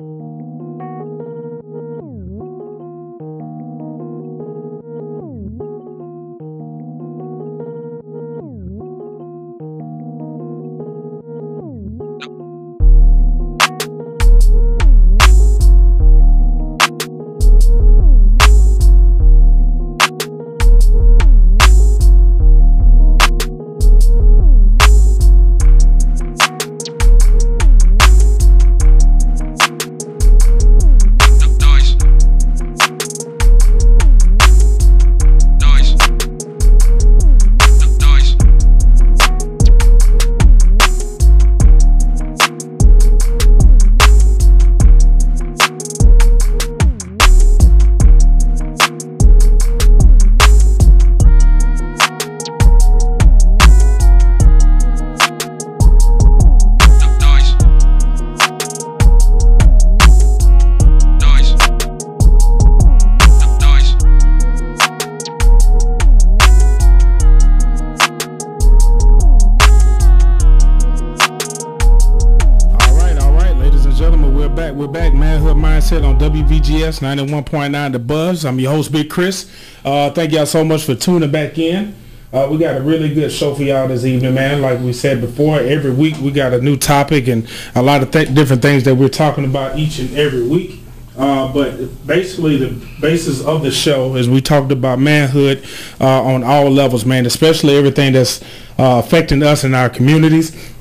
Noise. WVGS 91.9 The Buzz. I'm your host, Big Chris. Uh, thank y'all so much for tuning back in. Uh, we got a really good show for y'all this evening, man. Like we said before, every week we got a new topic and a lot of th- different things that we're talking about each and every week. Uh, but basically, the basis of the show is we talked about manhood uh, on all levels, man, especially everything that's uh, affecting us in our communities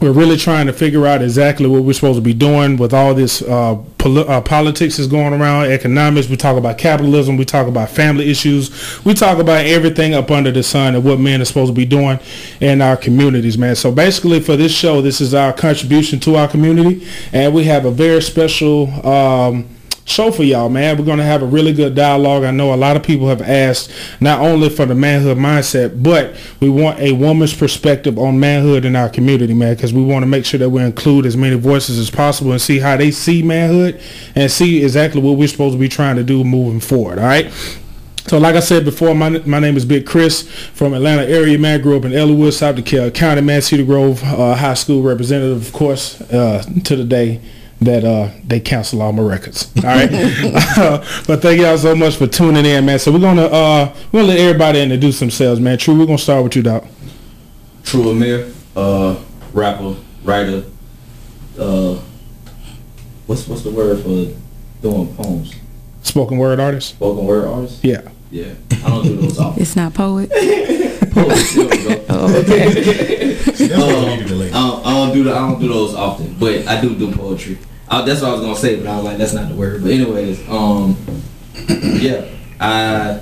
we're really trying to figure out exactly what we're supposed to be doing with all this uh, uh, politics is going around, economics. We talk about capitalism. We talk about family issues. We talk about everything up under the sun and what men are supposed to be doing in our communities, man. So basically, for this show, this is our contribution to our community, and we have a very special. Um, show for y'all, man. We're going to have a really good dialogue. I know a lot of people have asked not only for the manhood mindset, but we want a woman's perspective on manhood in our community, man, because we want to make sure that we include as many voices as possible and see how they see manhood and see exactly what we're supposed to be trying to do moving forward, all right? So like I said before, my, my name is Big Chris from Atlanta area, man. Grew up in Ellenwood, South DeKalb County, man. Cedar Grove uh, High School representative, of course, uh, to the day that uh, they cancel all my records. All right. uh, but thank y'all so much for tuning in, man. So we're gonna uh, we're gonna let everybody introduce themselves, man. Truu, we're gonna start with you, Doc. Truu Amir, uh, rapper, writer, uh, what's what's the word for doing poems? Spoken word artist. Spoken word artist? Yeah. Yeah. I don't do those often. It's not poet. Poets, there we go. Oh, okay. That's what we needed to I don't, I don't do the, I don't do those often, but I do do poetry. I, that's what I was gonna say, but I was like, that's not the word. But anyways, um, yeah, I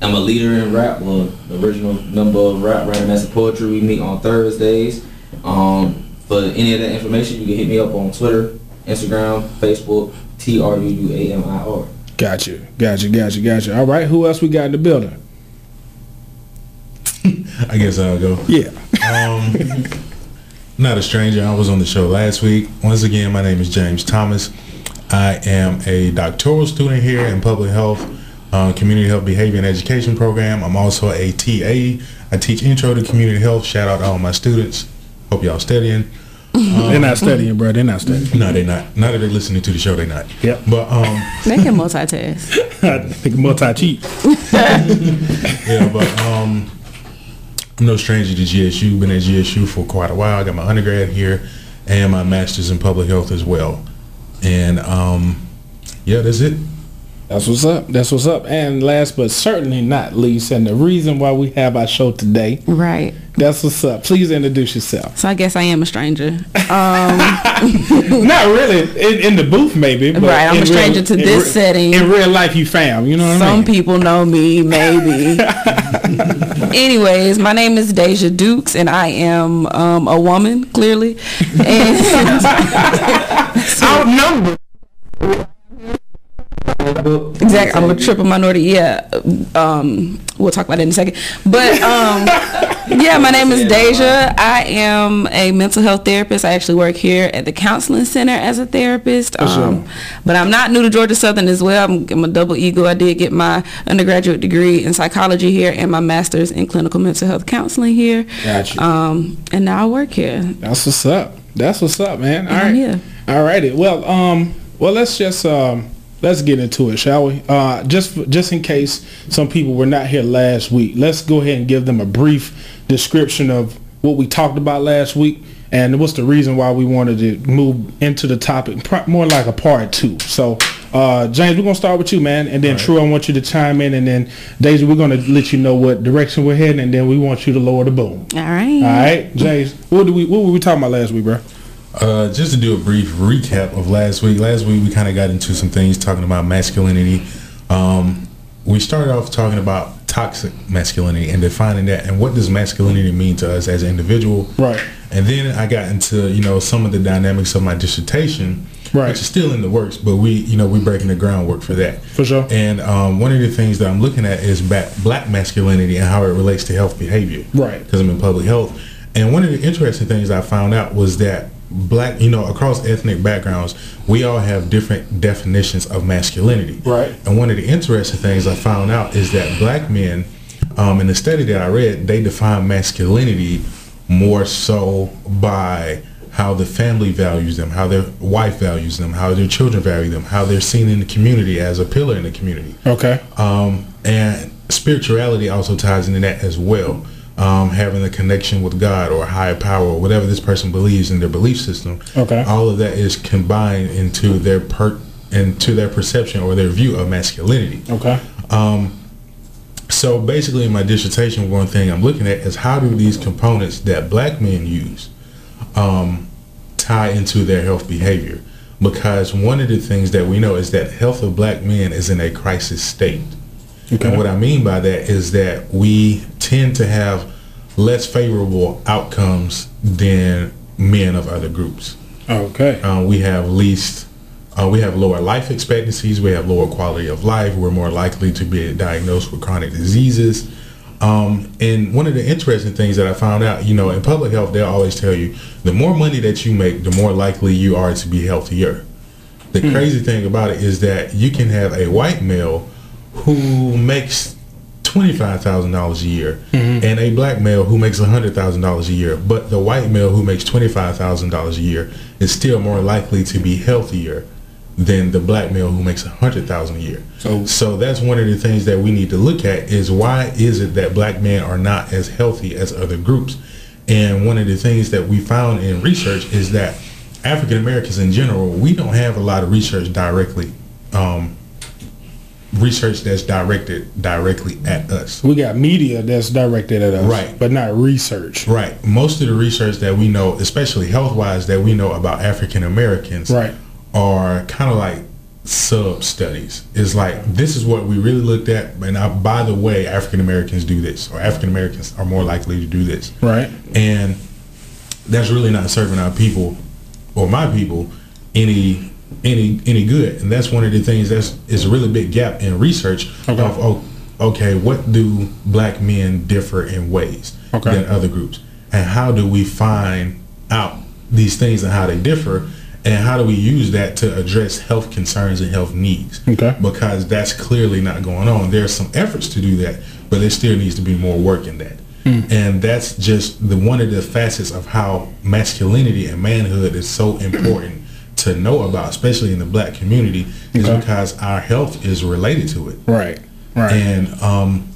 am a leader in rap. Well, the original member of rap, Random Acts of Poetry. We meet on Thursdays. Um, for any of that information, you can hit me up on Twitter, Instagram, Facebook, T R U U A M I R. Got you. Got you. Got you. Got you. All right. Who else we got in the building? I guess I'll go. Yeah. Um, not a stranger. I was on the show last week. Once again, my name is James Thomas. I am a doctoral student here in public health, uh, community health behavior and education program. I'm also a TA. I teach intro to community health. Shout out to all my students. Hope y'all studying. They're not studying, bro. They're not studying. No, they're not. Now that they're listening to the show, they're not. Yep. But um, They can multitask. I think multi cheat. yeah, but um, I'm no stranger to GSU. Been at GSU for quite a while. I got my undergrad here and my master's in public health as well. And um, yeah, that's it. That's what's up. That's what's up. And last but certainly not least, and the reason why we have our show today, Right. that's what's up. Please introduce yourself. So I guess I am a stranger. Um, Not really in, in the booth, maybe. But Right, I'm a stranger to this re- setting. In real life, you fam. You know what I some people know me, maybe. Anyways, my name is Daisja Dukes, and I am um, a woman, clearly. And Outnumbered. Exactly. I'm a triple minority. Yeah. Um, we'll talk about that in a second. But um, yeah, my name is Daisja. I am a mental health therapist. I actually work here at the counseling center as a therapist. Um, but I'm not new to Georgia Southern as well. I'm, I'm a double Eagle. I did get my undergraduate degree in psychology here and my master's in clinical mental health counseling here. Gotcha. Um, and now I work here. That's what's up. That's what's up, man. All. I'm here. All righty. Well, um, Well, let's just um, let's get into it, shall we? Uh, just just in case some people were not here last week, let's go ahead and give them a brief description of what we talked about last week and what's the reason why we wanted to move into the topic, more like a part two. So, uh, James, we're gonna start with you, man, and then Truu, I want you to chime in, and then Daisy, we're gonna let you know what direction we're heading, and then we want you to lower the boom. All right. All right, James, what do we what were we talking about last week, bro? Uh, just to do a brief recap of last week. Last week we kind of got into some things talking about masculinity. Um, we started off talking about toxic masculinity and defining that, and what does masculinity mean to us as an individual. Right. And then I got into you know some of the dynamics of my dissertation, Right. which is still in the works, but we you know we're breaking the groundwork for that. For sure. And um, one of the things that I'm looking at is black masculinity and how it relates to health behavior. Right. Because I'm in public health. And one of the interesting things I found out was that black, you know, across ethnic backgrounds, we all have different definitions of masculinity. Right. And one of the interesting things I found out is that black men, um, in the study that I read, they define masculinity more so by how the family values them, how their wife values them, how their children value them, how they're seen in the community as a pillar in the community. Okay. Um, and spirituality also ties into that as well. Um, having a connection with God or a higher power or whatever this person believes in their belief system. Okay. All of that is combined into their per into their perception or their view of masculinity. Okay. So basically, in my dissertation, one thing I'm looking at is how do these components that black men use um, tie into their health behavior? Because one of the things that we know is that health of black men is in a crisis state. Okay. And what I mean by that is that we tend to have less favorable outcomes than men of other groups. Okay. Uh, we have least, uh, we have lower life expectancies. We have lower quality of life. We're more likely to be diagnosed with chronic diseases. Um, and one of the interesting things that I found out, you know, in public health, they'll always tell you the more money that you make, the more likely you are to be healthier. The crazy thing about it is that you can have a white male who makes twenty-five thousand dollars a year and a black male who makes hundred thousand dollars a year, but the white male who makes twenty-five thousand dollars a year is still more likely to be healthier than the black male who makes a hundred thousand a year. So- so that's one of the things that we need to look at is why is it that black men are not as healthy as other groups? And one of the things that we found in research is that African Americans in general, we don't have a lot of research directly, um, research that's directed directly at us. We got media that's directed at us, Right. But not research, Right. Most of the research that we know, especially health wise, that we know about African Americans, Right. are kind of like sub studies. It's like this is what we really looked at, and I, by the way, African Americans do this, or African Americans are more likely to do this, Right. and that's really not serving our people or my people any any any good. And that's one of the things that's is a really big gap in research Okay. of oh, okay, what do black men differ in ways Okay. than other groups, and how do we find out these things and how they differ? And how do we use that to address health concerns and health needs? Okay. Because that's clearly not going on. There's some efforts to do that, but there still needs to be more work in that. Hmm. And that's just the one of the facets of how masculinity and manhood is so important to know about, especially in the black community, is Okay. because our health is related to it. Right. Right. And um,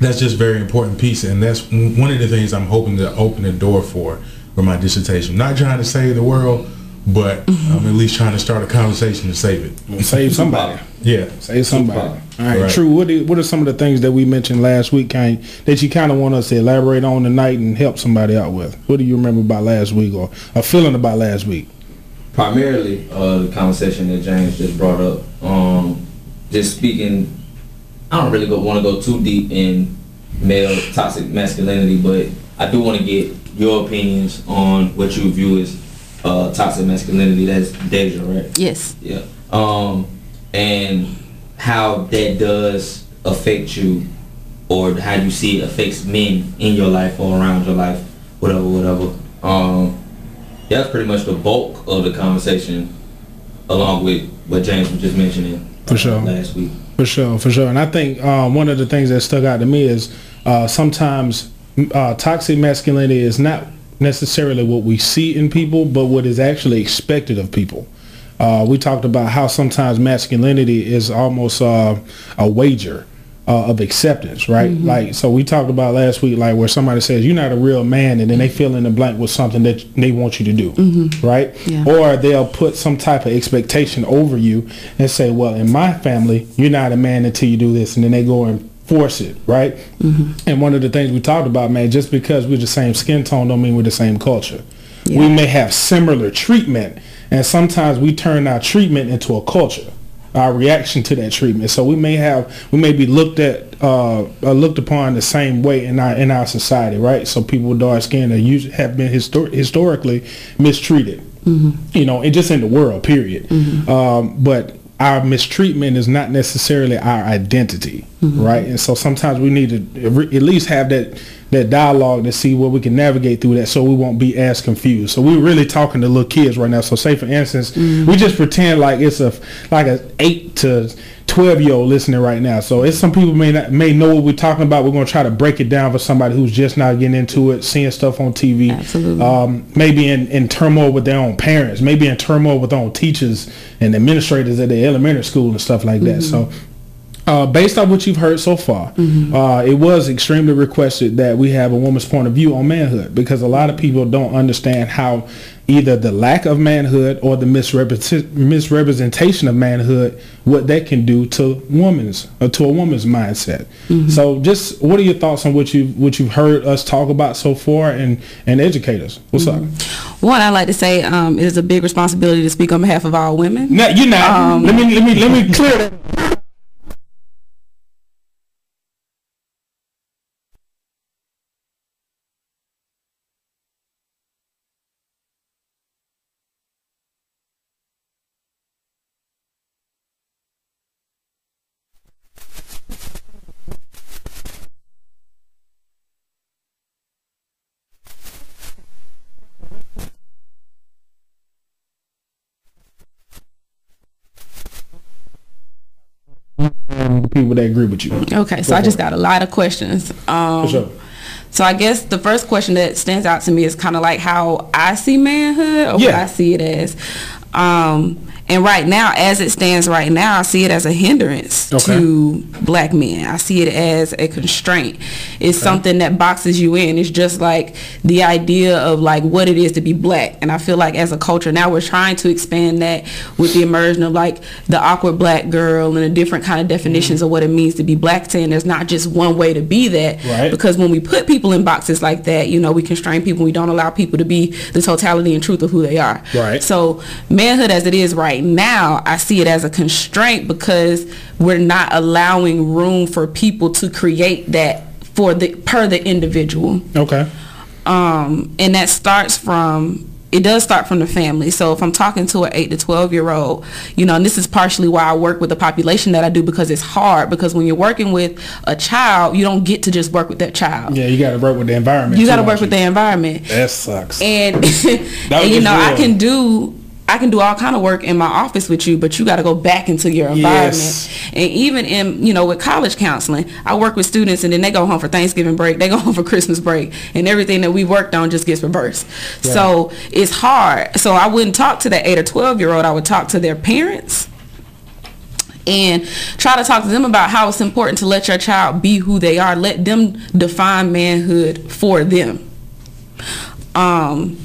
that's just a very important piece. And that's one of the things I'm hoping to open the door for for my dissertation. Not trying to save the world, but I'm at least trying to start a conversation to save it. Save somebody. Yeah. Save somebody. All right, Right. Truu. What is, what are some of the things that we mentioned last week, kind that you kind of want us to elaborate on tonight and help somebody out with? What do you remember about last week or a feeling about last week? Primarily uh, the conversation that James just brought up. Um, just speaking, I don't really want to go too deep in male toxic masculinity, but I do want to get your opinions on what you view as uh, toxic masculinity. That's Daisja, right? Yes. Yeah. Um, and how that does affect you, or how you see it affects men in your life or around your life, whatever, whatever. Um, that's pretty much the bulk of the conversation, along with what James was just mentioning For uh, sure. last week. For sure, for sure. And I think um, one of the things that stuck out to me is uh, sometimes uh, toxic masculinity is not necessarily what we see in people, but what is actually expected of people. Uh, we talked about how sometimes masculinity is almost uh, a wager. Uh, of acceptance, right? Mm-hmm. Like, so we talked about last week, like where somebody says you're not a real man, and then they fill in the blank with something that they want you to do, mm-hmm. right? Yeah. Or they'll put some type of expectation over you and say, well, in my family, you're not a man until you do this, and then they go and force it, right? Mm-hmm. And one of the things we talked about, man, just because we're the same skin tone, don't mean we're the same culture. We may have similar treatment, and sometimes we turn our treatment into a culture, our reaction to that treatment. So we may have, we may be looked at, uh, uh, looked upon the same way in our in our society, right? So people with dark skin are usually have been histor- historically mistreated, you know, and just in the world, period. Um, but our mistreatment is not necessarily our identity, right? And so sometimes we need to at least have that that dialogue to see what we can navigate through that, so we won't be as confused. So we're really talking to little kids right now. So say for instance, we just pretend like it's a like a eight to twelve year old listening right now. So it's some people may not may know what we're talking about. We're gonna try to break it down for somebody who's just now getting into it, seeing stuff on TV Absolutely. um, maybe in, in turmoil with their own parents, maybe in turmoil with their own teachers and administrators at the elementary school and stuff like that. So, uh, based on what you've heard so far, uh, it was extremely requested that we have a woman's point of view on manhood because a lot of people don't understand how either the lack of manhood or the misrepresent- misrepresentation of manhood what that can do to woman's or to a woman's mindset. So, just what are your thoughts on what you what you've heard us talk about so far and and educate us? What's up? One, I like to say um, it is a big responsibility to speak on behalf of all women. No, you're not. Um, let me let me let me clear that. People that agree with you. Okay, so I just got a lot of questions. Um, For sure. So I guess the first question that stands out to me is kind of like how I see manhood or what I see it as. Um, and right now, as it stands right now, I see it as a hindrance Okay. to black men. I see it as a constraint. It's something that boxes you in. It's just like the idea of like what it is to be black. And I feel like as a culture now we're trying to expand that with the immersion of like the awkward black girl and the different kind of definitions mm-hmm. of what it means to be black. Saying there's not just one way to be that. Right. Because when we put people in boxes like that, you know, we constrain people. We don't allow people to be the totality and truth of who they are. Right. So manhood as it is right now, I see it as a constraint because we're not allowing room for people to create that for the per the individual. Okay. Um, and that starts from it does start from the family. So if I'm talking to an eight to twelve year old, you know, and this is partially why I work with the population that I do because it's hard. Because when you're working with a child, you don't get to just work with that child. Yeah, you got to work with the environment. You got to don't work with the environment That sucks. and, was and you just know I can do I can do all kind of work in my office with you, but you got to go back into your environment. Yes. And even in you know with college counseling, I work with students and then they go home for Thanksgiving break, they go home for Christmas break, and everything that we worked on just gets reversed. So it's hard. So I wouldn't talk to that eight or twelve year old. I would talk to their parents and try to talk to them about how it's important to let your child be who they are. Let them define manhood for them. Um,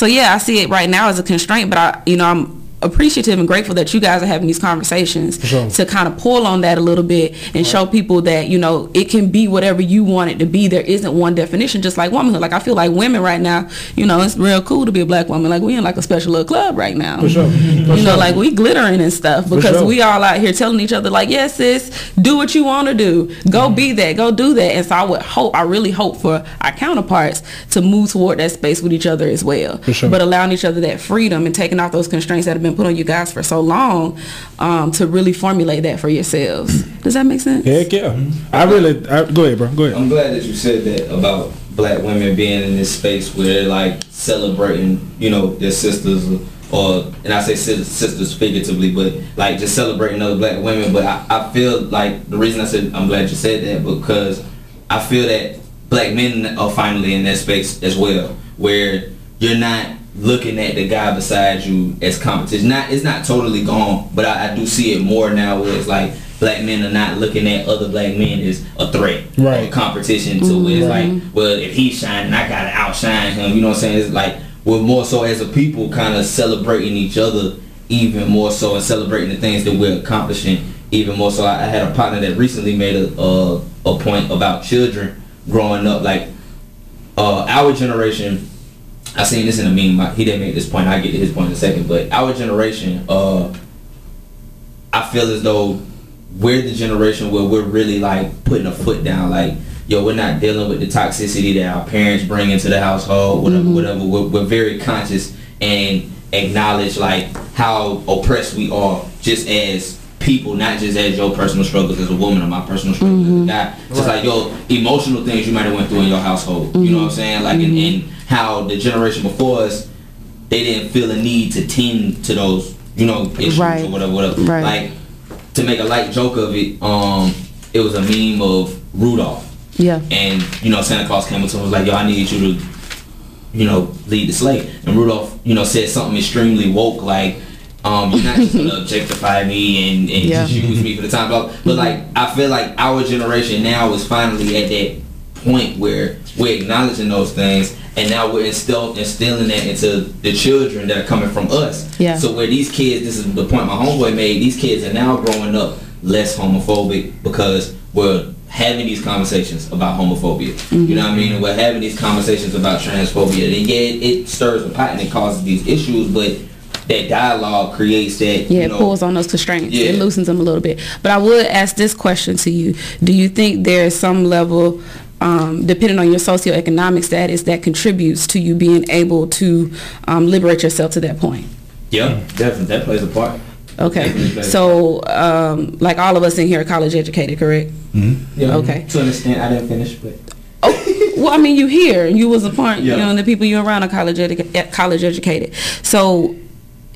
so yeah, I see it right now as a constraint, but I, you know, I'm appreciative and grateful that you guys are having these conversations sure. to kind of pull on that a little bit and show people that you know it can be whatever you want it to be. There isn't one definition, just like womanhood. Like I feel like women right now, you know, it's real cool to be a black woman. Like we in like a special little club right now. For sure. You sure. know, like we glittering and stuff because sure. we all out here telling each other like, yes, sis, do what you want to do. Go Mm-hmm. be that. Go do that. And so I would hope, I really hope for our counterparts to move toward that space with each other as well. Sure. But allowing each other that freedom and taking off those constraints that have been put on you guys for so long um, to really formulate that for yourselves. Does that make sense? Heck yeah. I really. I, go ahead, bro. Go ahead. I'm glad that you said that about black women being in this space where they're like celebrating, you know, their sisters or, and I say sisters figuratively, but like just celebrating other black women. But I, I feel like the reason I said I'm glad you said that because I feel that black men are finally in that space as well, where you're not looking at the guy beside you as competition. Not it's not totally gone, but I, I do see it more now where it's like black men are not looking at other black men as a threat, Right. or competition. To where it's like, well, if he's shining, I gotta outshine him. You know what I'm saying? It's like we're more so as a people, kind of celebrating each other even more so and celebrating the things that we're accomplishing even more so. I, I had a partner that recently made a a, a point about children growing up, like uh, our generation. I seen this in a meme. He didn't make this point. I get to his point in a second. But our generation, uh, I feel as though we're the generation where we're really like putting a foot down. Like, yo, we're not dealing with the toxicity that our parents bring into the household. Whatever, whatever. We're, we're very conscious and acknowledge like how oppressed we are, just as people, not just as your personal struggles as a woman or my personal struggles as a guy. Just like your emotional things you might have went through in your household. You know what I'm saying? Like, and, and how the generation before us they didn't feel a need to tend to those, you know, issues Right. or whatever, whatever. Right. Like to make a light joke of it, um, it was a meme of Rudolph, Yeah. and you know Santa Claus came up to him and was like, "Yo, I need you to, you know, lead the sleigh." And Rudolph, you know, said something extremely woke, like, um, "You're not just gonna objectify me and, and Yeah. just use me for the time." Blah. But like, I feel like our generation now is finally at that point where we're acknowledging those things and now we're instill, instilling that into the children that are coming from us. Yeah. So where these kids, this is the point my homeboy made, these kids are now growing up less homophobic because we're having these conversations about homophobia. You know what I mean? And we're having these conversations about transphobia. And yeah, it, it stirs the pot and it causes these issues, but that dialogue creates that, Yeah, you it pulls on those constraints. Yeah. It loosens them a little bit. But I would ask this question to you: Do you think there's some level, um, depending on your socioeconomic status, that contributes to you being able to um, liberate yourself to that point? Yeah, definitely. That plays a part. Okay, so um, like all of us in here are college educated, correct? Yeah. Okay. To an extent, I didn't finish, but Oh, well, I mean, you here, you was a part, Yeah. you know, and the people you around are college edu- college educated. So,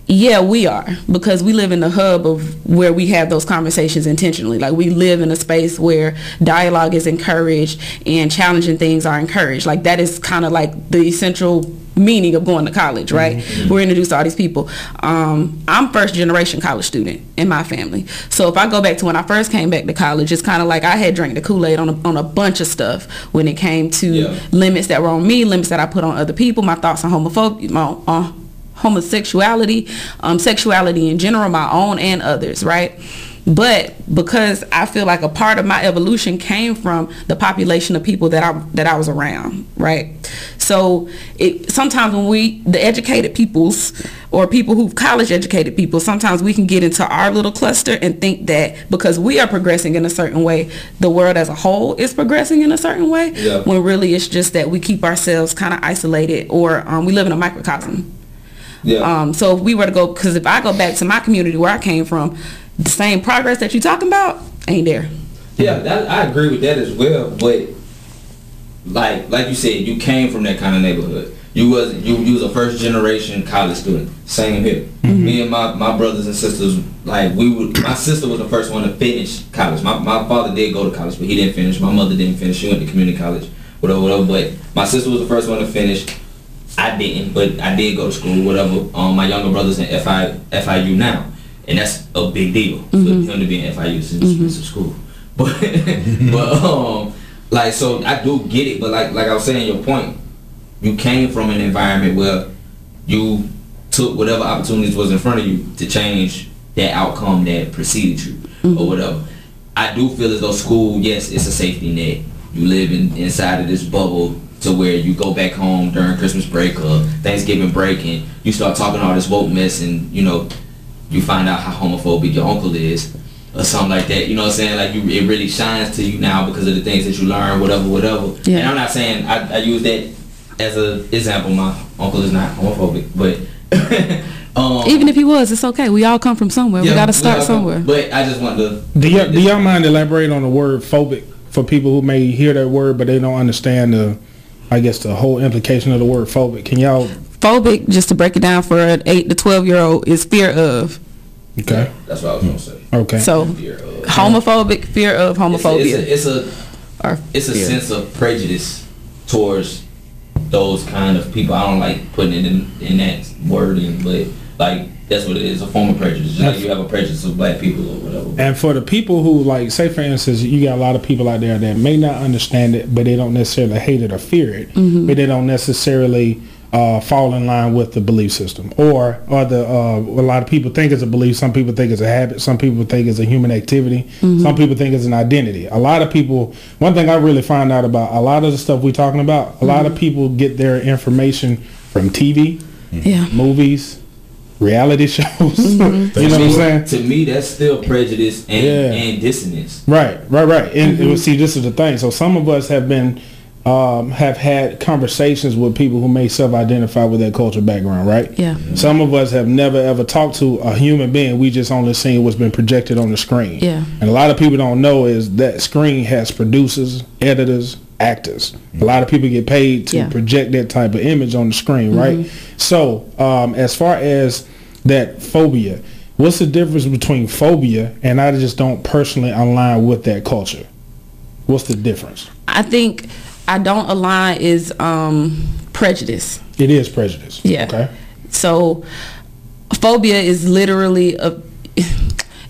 yeah, we are because we live in the hub of where we have those conversations intentionally. Like we live in a space where dialogue is encouraged and challenging things are encouraged. Like that is kind of like the essential meaning of going to college, right? We're introduced to all these people. Um, I'm first generation college student in my family. So if I go back to when I first came back to college, it's kind of like I had drank the Kool-Aid on a, on a bunch of stuff when it came to Yeah. limits that were on me, limits that I put on other people, my thoughts on homophobia, my, on homosexuality, um, sexuality in general, my own and others, right? But because I feel like a part of my evolution came from the population of people that I that I was around, right? So it sometimes when we the educated peoples or people who've college educated people, sometimes we can get into our little cluster and think that because we are progressing in a certain way, the world as a whole is progressing in a certain way. Yeah. When really it's just that we keep ourselves kind of isolated or um, we live in a microcosm. Yeah. Um, so if we were to go, because if I go back to my community where I came from, the same progress that you're talking about ain't there. Yeah, that, I agree with that as well. But like like you said, you came from that kind of neighborhood. You was you, you was a first generation college student. Same here. Me and my, my brothers and sisters, like we would. My sister was the first one to finish college. My, my father did go to college, but he didn't finish. My mother didn't finish. She went to community college, whatever, whatever. But my sister was the first one to finish. I didn't, but I did go to school, whatever. Um, my younger brother's in FI, FIU now, and that's a big deal for him to be in FIU since expensive school. But but um, like so I do get it, but like like I was saying, your point, you came from an environment where you took whatever opportunities was in front of you to change that outcome that preceded you or whatever. I do feel as though school, yes, it's a safety net. You live in inside of this bubble to where you go back home during Christmas break or Thanksgiving break and you start talking all this woke mess and you know you find out how homophobic your uncle is or something like that. You know what I'm saying? Like you, it really shines to you now because of the things that you learn, whatever, whatever. Yeah. And I'm not saying I, I use that as an example. My uncle is not homophobic, but um, Even if he was, it's okay. We all come from somewhere. we got to start all- somewhere. But I just want to. Do y'all, do y'all mind elaborate on the word phobic for people who may hear that word but they don't understand the, I guess the whole implication of the word phobic? Can y'all? Phobic, just to break it down for an eight to twelve year old, is fear of. Okay. That's what I was gonna say. Okay. So Fear of. homophobic, fear of It's a, homophobia. it's a, it's a it's a sense of prejudice towards those kind of people. I don't like putting it in in that wording, but like that's what it is, a form of prejudice. Just like you have a prejudice of black people or whatever. And for the people who like, say for instance, you got a lot of people out there that may not understand it, but they don't necessarily hate it or fear it, but they don't necessarily uh, fall in line with the belief system, or or the uh, a lot of people think it's a belief. Some people think it's a habit. Some people think it's a human activity. Some people think it's an identity. A lot of people. One thing I really find out about a lot of the stuff we're talking about. A lot of people get their information from TV, Yeah. movies, reality shows. you know what To I'm me- saying? To me, that's still prejudice and, Yeah. and dissonance. Right, right, right. And and see, this is the thing. So some of us have been um, have had conversations with people who may self-identify with their culture background, right? Yeah. Some of us have never ever talked to a human being. We just only seen what's been projected on the screen. Yeah. And a lot of people don't know is that screen has producers, editors, actors. A lot of people get paid to Yeah. project that type of image on the screen, right? So um, as far as that phobia, what's the difference between phobia and I just don't personally align with that culture? What's the difference? I think I don't align is um, prejudice. It is prejudice. Yeah. Okay. So phobia is literally a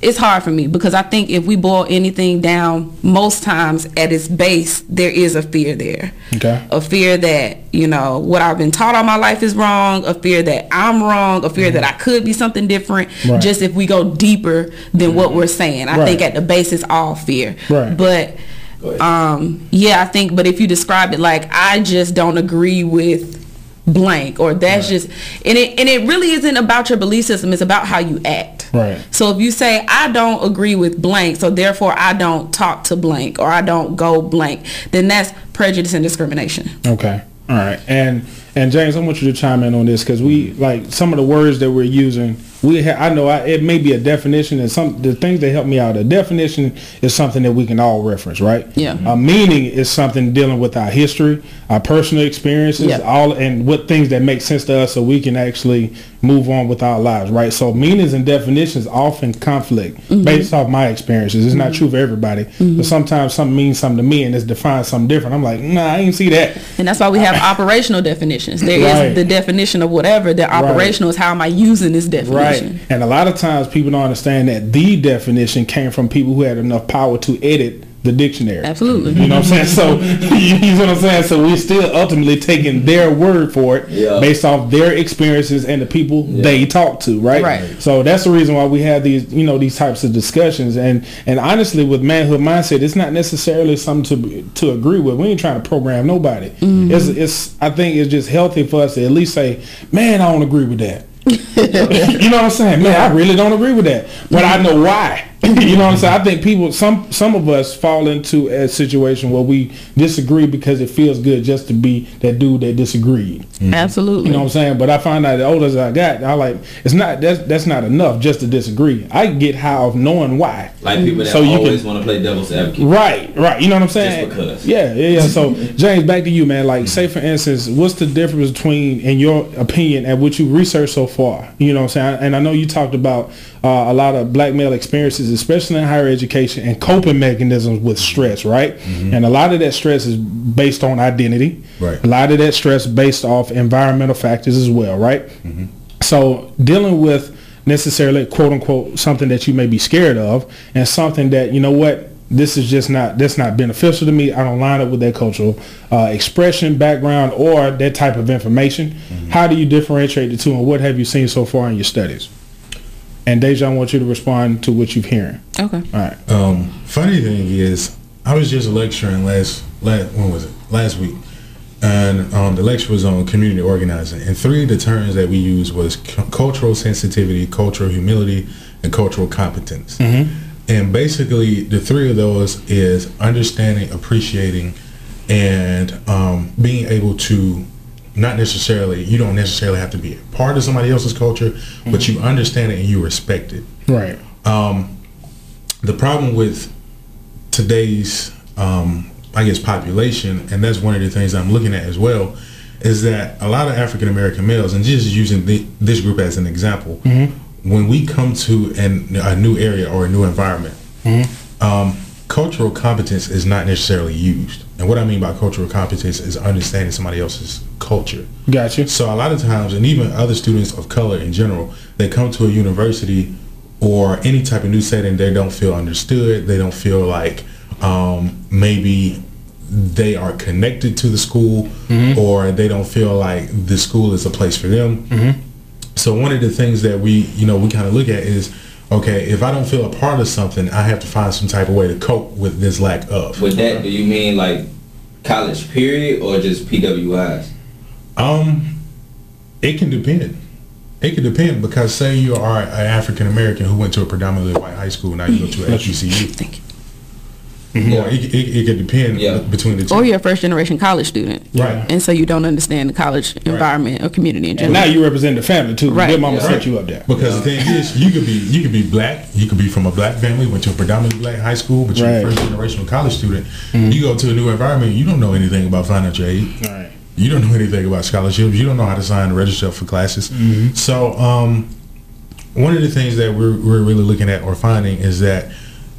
it's hard for me because I think if we boil anything down, most times at its base there is a fear there. Okay. A fear that, you know, what I've been taught all my life is wrong, a fear that I'm wrong, a fear that I could be something different, Right. just if we go deeper than what we're saying. I Right. think at the base it's all fear. Right. But um, yeah, I think, but if you describe it like I just don't agree with blank or that's just and it and it really isn't about your belief system it's about how you act Right. so if you say i don't agree with blank so therefore i don't talk to blank or i don't go blank then that's prejudice and discrimination Okay. All right. And and James, I want you to chime in on this because we like some of the words that we're using. We ha- I know I, it may be a definition and some the things that help me out. A definition is something that we can all reference, right? Yeah. A meaning is something dealing with our history, our personal experiences, Yeah. all and what things that make sense to us, so we can actually move on with our lives, right? So meanings and definitions often conflict Mm-hmm. based off my experiences. It's not true for everybody, but sometimes something means something to me and it's defined something different. I'm like, nah, I ain't see that. and that's why we have operational definitions There is Right. the definition of whatever the operational is how am i using this definition Right. And a lot of times people don't understand that the definition came from people who had enough power to edit the dictionary. absolutely You know what I'm saying? So you know what I'm saying? So we're still ultimately taking their word for it Yeah. based off their experiences and the people they talk to, right? Right. So that's the reason why we have these, you know, these types of discussions. And and honestly, with manhood mindset, it's not necessarily something to to agree with. We ain't trying to program nobody. Mm-hmm. It's it's I think it's just healthy for us to at least say, man, I don't agree with that. You know what I'm saying? Man, I really don't agree with that. But I know why. you know what I'm saying? I think people some some of us fall into a situation where we disagree because it feels good just to be that dude that disagreed. absolutely You know what I'm saying? But I find out the older as I got, I like it's not that's that's not enough just to disagree. I get high of knowing why. Like people that So you always can- want to play devil's advocate. Right, right. You know what I'm saying? Just because. Yeah, yeah, yeah. So James, back to you, man. Like, say for instance, what's the difference between, in your opinion, and what you researched so far? You know what I'm saying? And I know you talked about uh, a lot of black male experiences, especially in higher education, and coping mechanisms with stress, right? Mm-hmm. And a lot of that stress is based on identity. Right. A lot of that stress based off environmental factors as well, right? Mm-hmm. So dealing with necessarily quote unquote something that you may be scared of and something that you know what this is just not that's not beneficial to me. I don't line up with that cultural uh, expression, background, or that type of information. Mm-hmm. How do you differentiate the two, and what have you seen so far in your studies? And Daisja, I want you to respond to what you've hearing. okay All right. Um, funny thing is, I was just lecturing last, last when was it? Last week, and um, the lecture was on community organizing. And three of the terms that we used was cu- cultural sensitivity, cultural humility, and cultural competence. And basically, the three of those is understanding, appreciating, and um, being able to not necessarily you don't necessarily have to be a part of somebody else's culture, but you understand it and you respect it Right. um, the problem with today's, um, I guess, population, and that's one of the things I'm looking at as well, is that a lot of African American males, and just using the, this group as an example, when we come to an, a new area or a new environment, um, cultural competence is not necessarily used. And what I mean by cultural competence is understanding somebody else's culture. Gotcha. So a lot of times, and even other students of color in general, they come to a university or any type of new setting, they don't feel understood. They don't feel like um, maybe they are connected to the school, or they don't feel like the school is a place for them. So one of the things that we, you know, we kind of look at is, okay, if I don't feel a part of something, I have to find some type of way to cope with this lack of. With that, do you mean like college period or just PWIs? Um, it can depend. It can depend because say you are an African American who went to a predominantly white high school, and now you go to a HBCU. Thank you. Mm-hmm. Or it, it, it could depend Yeah. between the two. Or you're a first generation college student. Right. And so you don't understand the college environment or community in And general. now you represent the family too. Right. Your mama Yeah. set you up there. Because the thing is, you could be you could be black, you could be from a black family, went to a predominantly black high school, but you're Right. a first generation college student. Mm-hmm. You go to a new environment, you don't know anything about financial aid. Right. You don't know anything about scholarships. You don't know how to sign and register for classes. Mm-hmm. So, um, one of the things that we're, we're really looking at or finding is that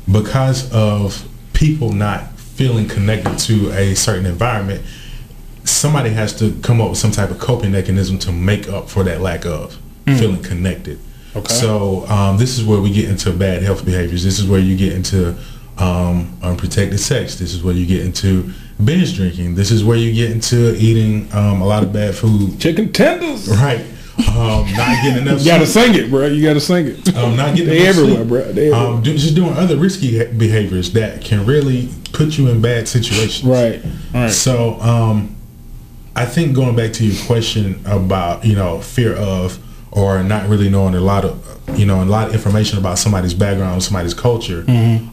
because of people not feeling connected to a certain environment, somebody has to come up with some type of coping mechanism to make up for that lack of feeling connected. Okay. So um, this is where we get into bad health behaviors. This is where you get into um, unprotected sex. This is where you get into binge drinking. This is where you get into eating um, a lot of bad food. Chicken tenders. Right. Um, not getting enough. You gotta sing it, bro. You gotta sing it. Um, not getting They enough everywhere, sleep. bro. They everywhere. Um, do, just doing other risky behaviors that can really put you in bad situations. right. Right. So, um, I think going back to your question about you know fear of or not really knowing a lot of you know a lot of information about somebody's background, somebody's culture.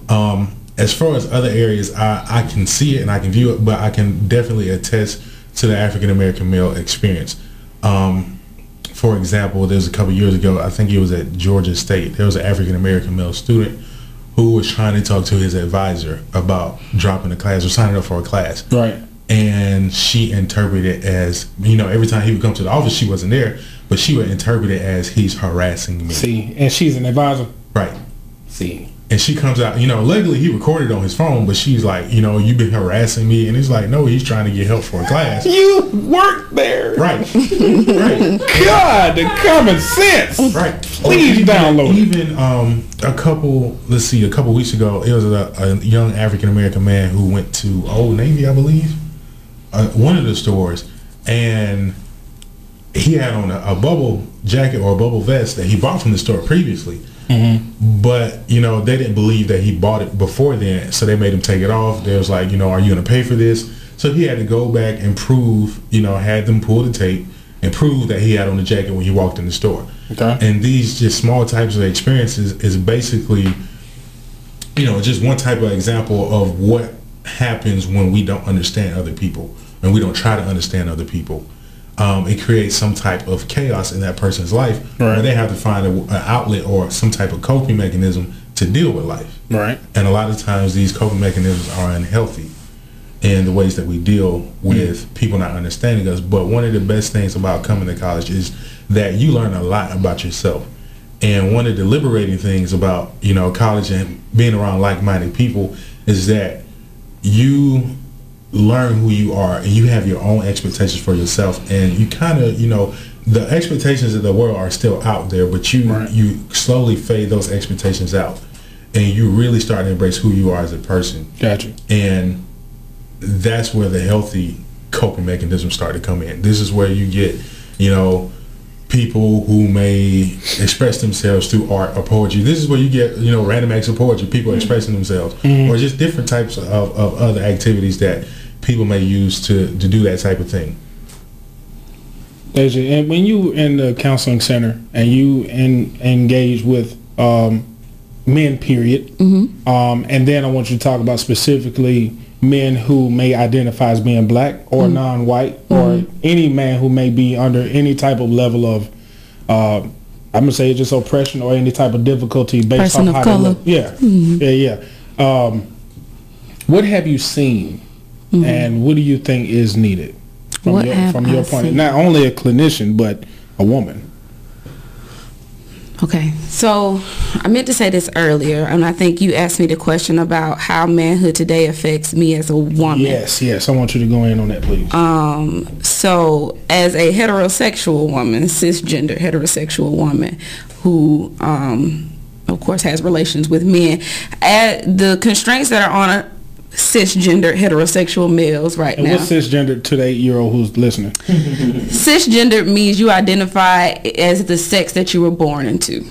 Um, as far as other areas, I, I can see it and I can view it, but I can definitely attest to the African American male experience. Um, for example, there was a couple years ago, I think it was at Georgia State. There was an African American male student who was trying to talk to his advisor about dropping a class or signing up for a class right. and she interpreted it as you know every time he would come to the office she wasn't there but she would interpret it as he's harassing me See, and she's an advisor. right See. And she comes out you know luckily he recorded on his phone but she's like you know you've been harassing me. And he's like no he's trying to get help for a class. You work there. right. Right. God, the common sense. right. Please Even- download it. even um a couple let's see a couple weeks ago it was a, a young african american man who went to old navy i believe uh, one of the stores. And he had on a, a bubble jacket or a bubble vest that he bought from the store previously Mm-hmm. but you know they didn't believe that he bought it before then so they made him take it off. They was like you know are you gonna pay for this? So he had to go back and prove you know had them pull the tape and prove that he had on the jacket when he walked in the store. Okay. and these just small types of experiences is basically you know just one type of example of what happens when we don't understand other people and we don't try to understand other people um, it creates some type of chaos in that person's life Right. where they have to find a, an outlet or some type of coping mechanism to deal with life Right. and a lot of times these coping mechanisms are unhealthy in the ways that we deal with people not understanding us. But one of the best things about coming to college is that you learn a lot about yourself. And one of the liberating things about, you know, college and being around like-minded people is that you learn who you are and you have your own expectations for yourself and you kind of, you know, the expectations of the world are still out there, but you Right. you slowly fade those expectations out and you really start to embrace who you are as a person. Gotcha. and that's where the healthy coping mechanisms start to come in. This is where you get you know people who may express themselves through art or poetry. This is where you get you know random acts of poetry people mm. expressing themselves mm-hmm. or just different types of, of other activities that people may use to to do that type of thing Daisja, and when you in the counseling center and you in, engage with um, men, period, um, and then I want you to talk about specifically men who may identify as being black or non-white or any man who may be under any type of level of, uh, I'm gonna say just oppression or any type of difficulty based Person on of how color. they look. Yeah, yeah, yeah. Um, what have you seen, and what do you think is needed? From What your, from your point, seen? not only a clinician but a woman. Okay, so I meant to say this earlier, and I think you asked me the question about how manhood today affects me as a woman. Yes, yes. I want you to go in on that, please. Um, so as a heterosexual woman, cisgender heterosexual woman, who, um, of course, has relations with men, at the constraints that are on a cisgender heterosexual males right and now. what's cisgender to the eight-year-old who's listening? Cisgender means you identify as the sex that you were born into.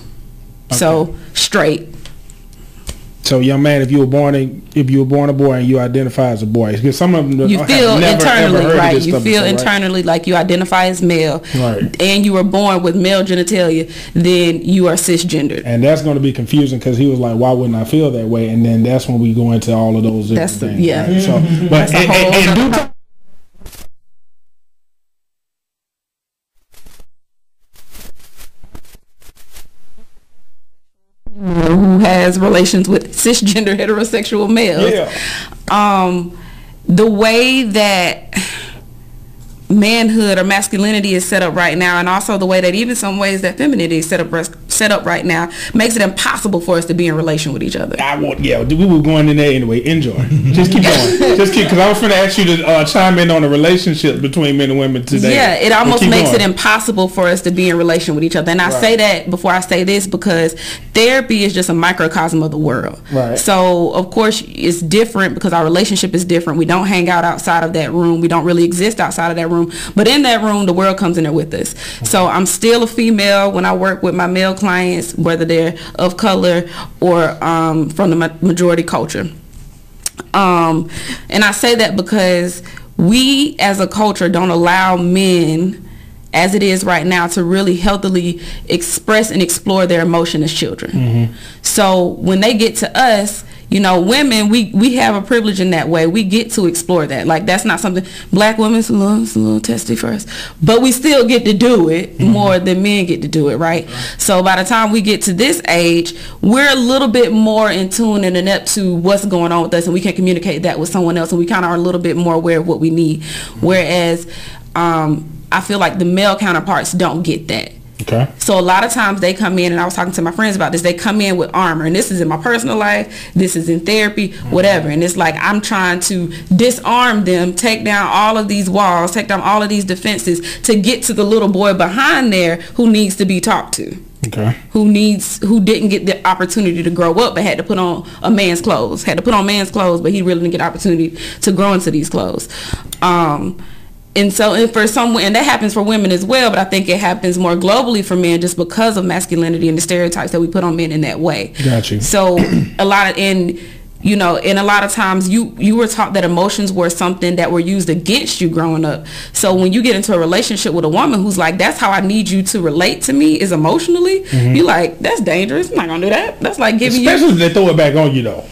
So straight. So, young man, if you were born a, if you were born a boy and you identify as a boy, because some of them You feel never, ever internally right. You feel before, right? internally like you identify as male, Right. and you were born with male genitalia. Then you are cisgendered. And that's going to be confusing because he was like, "Why wouldn't I feel that way?" And then that's when we go into all of those That's the- things. yeah. right? So, but That's and, and, and other due time- who has relations with cisgender heterosexual males. Yeah. Um, the way that manhood or masculinity is set up right now, and also the way that even some ways that femininity is set up set up right now, makes it impossible for us to be in relation with each other. I want, yeah, we were going in there anyway. Enjoy. Just keep going. Just keep, because I was going to ask you to uh, chime in on the relationship between men and women today. Yeah, it almost makes going. it impossible for us to be in relation with each other. And I say that before I say this because therapy is just a microcosm of the world. Right. So of course it's different because our relationship is different. We don't hang out outside of that room. We don't really exist outside of that room. But in that room, the world comes in there with us. So I'm still a female when I work with my male clients, whether they're of color or um, from the majority culture. Um, and I say that because we as a culture don't allow men as it is right now to really healthily express and explore their emotion as children. So when they get to us, you know, women, we, we have a privilege in that way. We get to explore that. Like that's not something black women's a little, it's a little testy for us, but we still get to do it more than men get to do it, right? So by the time we get to this age, we're a little bit more in tune and inept to what's going on with us, and we can communicate that with someone else, and we kind of are a little bit more aware of what we need. Whereas, um, I feel like the male counterparts don't get that. Okay. So a lot of times they come in, and I was talking to my friends about this. They come in with armor, and this is in my personal life. This is in therapy, whatever. And it's like I'm trying to disarm them, take down all of these walls, take down all of these defenses to get to the little boy behind there who needs to be talked to, Okay. who needs, who didn't get the opportunity to grow up, but had to put on a man's clothes, had to put on man's clothes, but he really didn't get opportunity to grow into these clothes. Um, and so and for some and that happens for women as well but i think it happens more globally for men just because of masculinity and the stereotypes that we put on men in that way. Got you. so a lot of and you know and a lot of times you you were taught that emotions were something that were used against you growing up. So when you get into a relationship with a woman who's like that's how i need you to relate to me is emotionally mm-hmm. you're like that's dangerous. I'm not gonna do that. That's like giving you Especially if they throw it back on you though.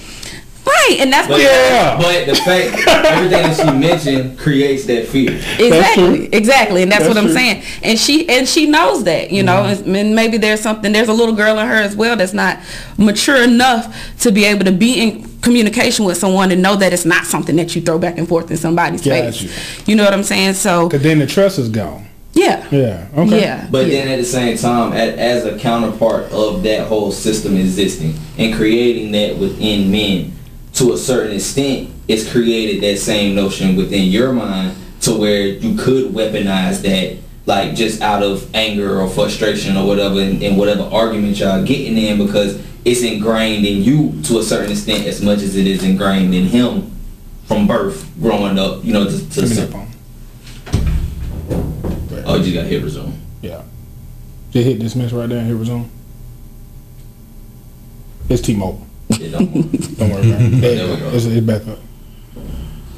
Right and that's But, Yeah. but the fact everything that she mentioned creates that fear. Exactly, exactly, and that's, That's what I'm true. saying. And she and she knows that, you know, mm-hmm. and and maybe there's something. There's a little girl in her as well that's not mature enough to be able to be in communication with someone and know that it's not something that you throw back and forth in somebody's Got face. you. You know what I'm saying? So Because then the trust is gone. yeah, Yeah. Okay. yeah, But yeah. then at the same time, a- as a counterpart of that whole system existing and creating that within men, to a certain extent, it's created that same notion within your mind to where you could weaponize that, like just out of anger or frustration or whatever, in, in whatever argument y'all getting in, because it's ingrained in you to a certain extent as much as it is ingrained in him from birth, growing up. You know, to, to Give me that phone. oh, you just got hit resume. Yeah. Just hit dismiss right there and hit resume. It's T-Mobile. Don't- Don't worry about it. There There we go. go. It's, it's back up.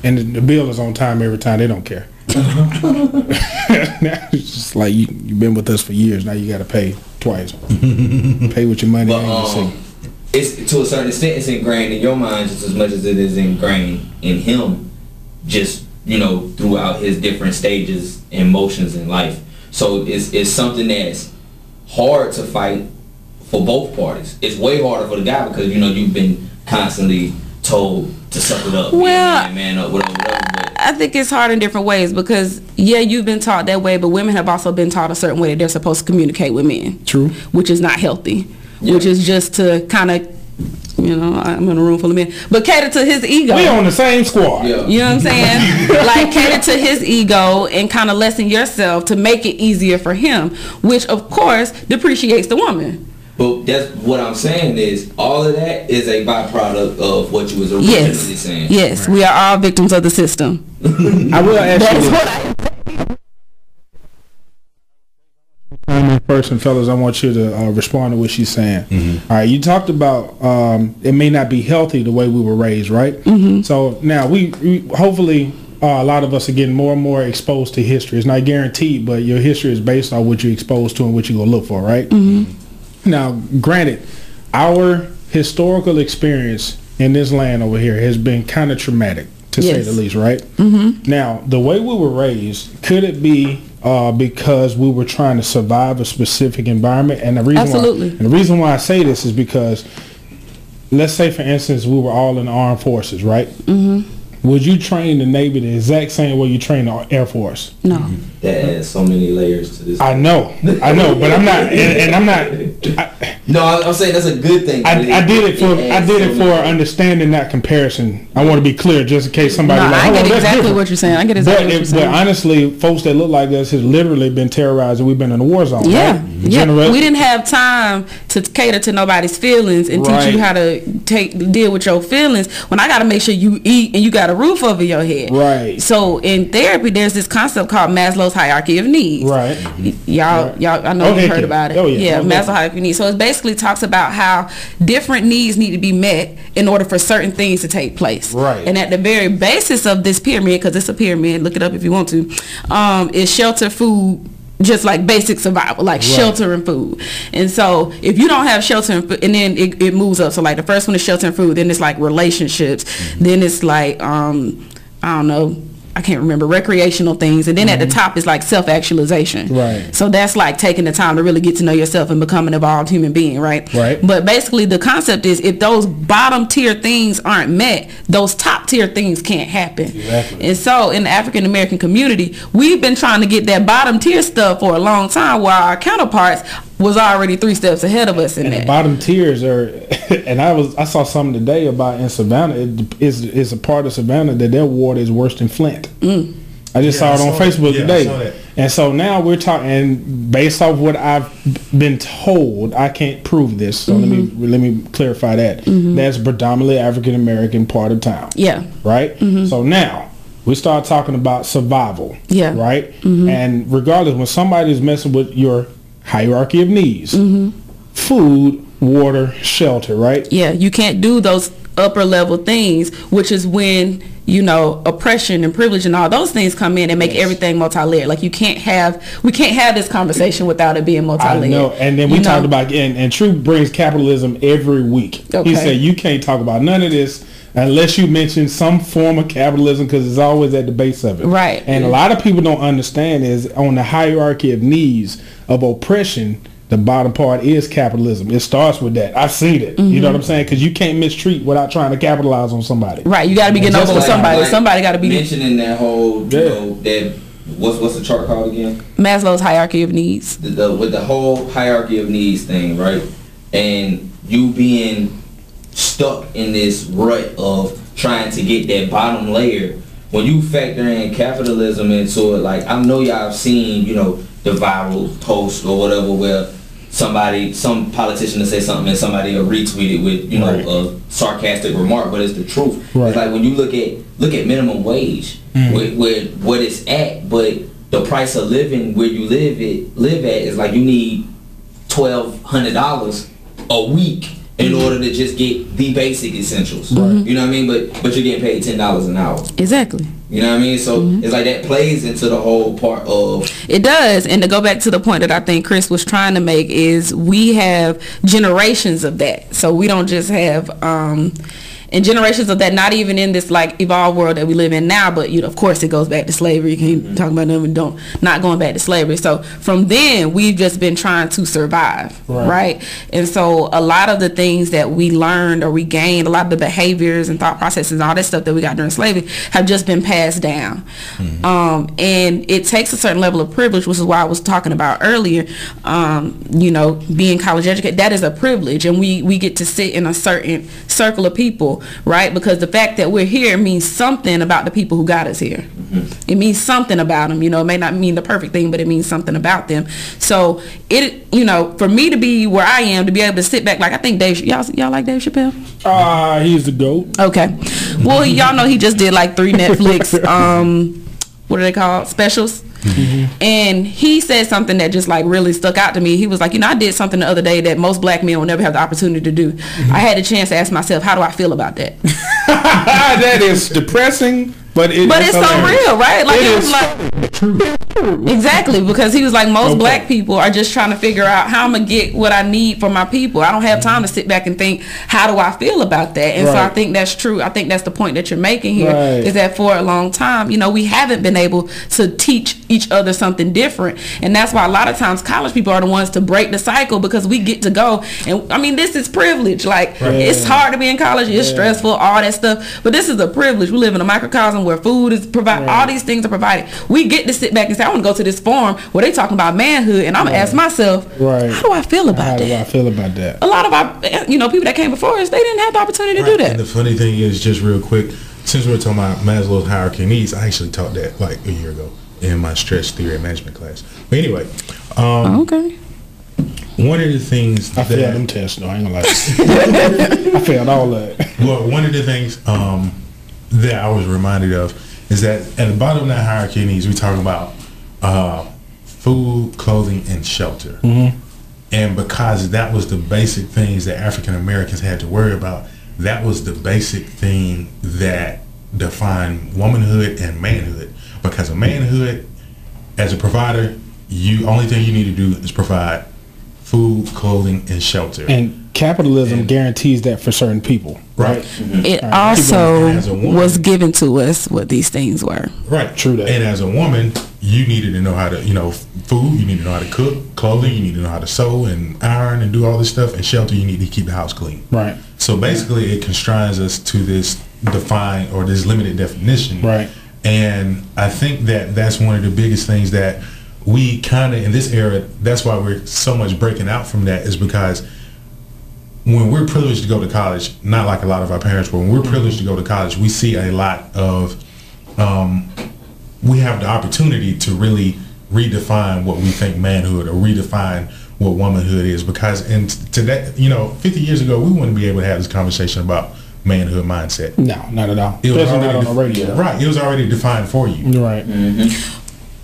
And the, the bill is on time every time. They don't care. Now it's just like you, you've been with us for years. Now you got to pay twice. pay with your money. But and um, it's to a certain extent, it's ingrained in your mind just as much as it is ingrained in him. Just you know, throughout his different stages and motions in life. So it's it's something that's hard to fight for both parties. It's way harder for the guy because you know you've been constantly told to suck it up, be a Well- man, man up, whatever, whatever. But I think it's hard in different ways because yeah, you've been taught that way, but women have also been taught a certain way that they're supposed to communicate with men. True. Which is not healthy. Which is just to kind of, you know, I'm in a room full of men, but cater to his ego. We're on the same squad. Yeah. You know what I'm saying? like cater to his ego and kind of lessen yourself to make it easier for him, which of course depreciates the woman. But that's what I'm saying is all of that is a byproduct of what you was originally Yes. saying. Yes, we are all victims of the system. I will ask That you is this. what I first, and fellas, I want you to uh, respond to what she's saying. All right, you talked about um, it may not be healthy the way we were raised, right? Mm-hmm. So now we, we hopefully uh, a lot of us are getting more and more exposed to history. It's not guaranteed, but your history is based on what you're exposed to and what you're gonna look for, right? Mm-hmm. Now, granted, our historical experience in this land over here has been kind of traumatic, to say the least, right? Mm-hmm. Now, the way we were raised, could it be uh, because we were trying to survive a specific environment? And the reason Absolutely. why, and the reason why I say this is because, let's say, for instance, we were all in the armed forces, right? Mm-hmm. Would you train the Navy the exact same way you train the Air Force? no. That adds so many layers to this. I know, I know, but I'm not, and, and I'm not. I, no, I- I'm saying that's a good thing. I, I did it for I did it for many- understanding that comparison. I want to be clear, just in case somebody. No, like, I "Hold on, get exactly what you're saying. I get exactly But, what you're saying. but honestly, folks that look like us has literally been terrorized, and we've been in a war zone. Yeah, right? yeah. Genera- We didn't have time to cater to nobody's feelings and teach you how to take deal with your feelings. When I got to make sure you eat and you got a roof over your head. Right. So in therapy, there's this concept called Maslow's hierarchy of needs. Right. Y- Y'all, Right. y'all, I know Oh, you heard yeah. about it. Oh, yeah. yeah, Most Maslow's of needs. So it basically talks about how different needs need to be met in order for certain things to take place. Right. And at the very basis of this pyramid, because it's a pyramid, look it up if you want to, um, is shelter, food, just like basic survival, like shelter and food. And so if you don't have shelter and food, and then it, it moves up. So like the first one is shelter and food, then it's like relationships, then it's like um, I don't know. I can't remember recreational things, and then at the mm-hmm. top is like self-actualization. Right. So that's like taking the time to really get to know yourself and become an evolved human being, right? Right. But basically, the concept is if those bottom tier things aren't met, those top tier things can't happen. Exactly. And so, in the African American community, we've been trying to get that bottom tier stuff for a long time, while our counterparts was already three steps ahead of us in And the that. bottom tiers are, and I was I saw something today about in Savannah. It is is a part of Savannah that their water is worse than Flint. Mm. I just Yeah, saw it on saw that. Facebook Yeah, today, saw and so now we're talking based off what I've been told. I can't prove this, so let me Mm-hmm. let me clarify that. That's predominantly African American part of town. yeah. right? So now we start talking about survival. Yeah. Right? And regardless, when somebody is messing with your hierarchy of needs, food, water, shelter, right? Yeah, you can't do those upper level things, which is when you know oppression and privilege and all those things come in and make everything multi-layered. Like you can't have, we can't have this conversation without it being I multi-layered. know. And then we You talked know? about, and, and Truu brings capitalism every week. Okay. He said, you can't talk about none of this unless you mention some form of capitalism because it's always at the base of it. Right. And a lot of people don't understand is on the hierarchy of needs of oppression, the bottom part is capitalism. It starts with that. I've seen it. You know what I'm saying? Because you can't mistreat without trying to capitalize on somebody. Mm-hmm. Right, you got to be getting Just over with like- somebody. Like, somebody got to be mentioning that whole, you Yeah. know, that what's what's the chart called again? Maslow's hierarchy of needs. the, the with the whole hierarchy of needs thing, right? And you being stuck in this rut of trying to get that bottom layer. When you factor in capitalism into it, like I know y'all have seen, you know, the viral post or whatever where somebody, some politician to say something and somebody will retweet it with, you know, Right. a sarcastic remark, but it's the truth. Right. It's like when you look at look at minimum wage, mm-hmm. where, where what it's at, but the price of living where you live it live at is like you need twelve hundred dollars a week in order to just get the basic essentials. You know what I mean? But but you're getting paid ten dollars an hour. Exactly. You know what I mean? So it's like that plays into the whole part of It does. And to go back to the point that I think Chris was trying to make is we have generations of that. So we don't just have um and generations of that. Not even in this like evolved world that we live in now, but you know, of course, it goes back to slavery. You can't talk about them and don't not going back to slavery. So from then, we've just been trying to survive, Right. right? And so a lot of the things that we learned or we gained, a lot of the behaviors and thought processes and all that stuff that we got during slavery have just been passed down. Um, and it takes a certain level of privilege, which is why I was talking about earlier. Um, you know, being college educated, that is a privilege, and we we get to sit in a certain circle of people, right? Because the fact that we're here means something about the people who got us here. It means something about them. You know, it may not mean the perfect thing, but it means something about them. So it, you know, for me to be where I am, to be able to sit back, like I think Dave, y'all y'all like Dave Chappelle. Ah, he's the goat. Okay. Well, y'all know he just did like three Netflix um what are they called? Specials. Mm-hmm. And he said something that just like really stuck out to me. He was like, you know, I did something the other day that most black men will never have the opportunity to do. Mm-hmm. I had a chance to ask myself, how do I feel about that? that is depressing, but it, But it's so real, right? Like It it, was is like exactly because he was like most Okay. black people are just trying to figure out how I'm gonna get what I need for my people. I don't have time to sit back and think how do I feel about that. And so I think that's true. I think that's the point that you're making here is Right. that for a long time, you know, we haven't been able to teach each other something different, and that's why a lot of times college people are the ones to break the cycle because we get to go and I mean this is privilege. Like it's hard to be in college, it's stressful, all that stuff, but this is a privilege. We live in a microcosm where food is provided, all these things are provided. We get to sit back and say, I want to go to this forum where they talking about manhood, and I'm gonna ask myself, Right. how do I feel about How do I feel about that? A lot of our, you know, people that came before us, they didn't have the opportunity to do And the funny thing is, just real quick, since we're talking about Maslow's hierarchy of needs, I actually taught that like a year ago in my stress theory and management class. But anyway, um, Okay. One of the things I failed them tests though. I ain't gonna lie. I failed all that. well, one of the things um, that I was reminded of is that at the bottom of that hierarchy needs, we talk about uh, food, clothing, and shelter. And because that was the basic things that African Americans had to worry about, that was the basic thing that defined womanhood and manhood. Because a manhood, as a provider, you only thing you need to do is provide food, clothing, and shelter. And capitalism guarantees that for certain people, right? Mm-hmm. It Right. also woman- was given to us what these things were. Right. True that. And as a woman, you needed to know how to, you know, food, you need to know how to cook, clothing, you need to know how to sew and iron and do all this stuff, and shelter, you need to keep the house clean. Right. So basically, it constrains us to this defined or this limited definition. Right. And I think that that's one of the biggest things that we kind of in this era. That's why we're so much breaking out from that is because when we're privileged to go to college, not like a lot of our parents, but when we're privileged to go to college, we see a lot of. Um, we have the opportunity to really redefine what we think manhood or redefine what womanhood is because in today, you know, 50 years ago, we wouldn't be able to have this conversation about manhood mindset. No, not at all. It was Especially not already on the radio. Right. It was already defined for you. Right.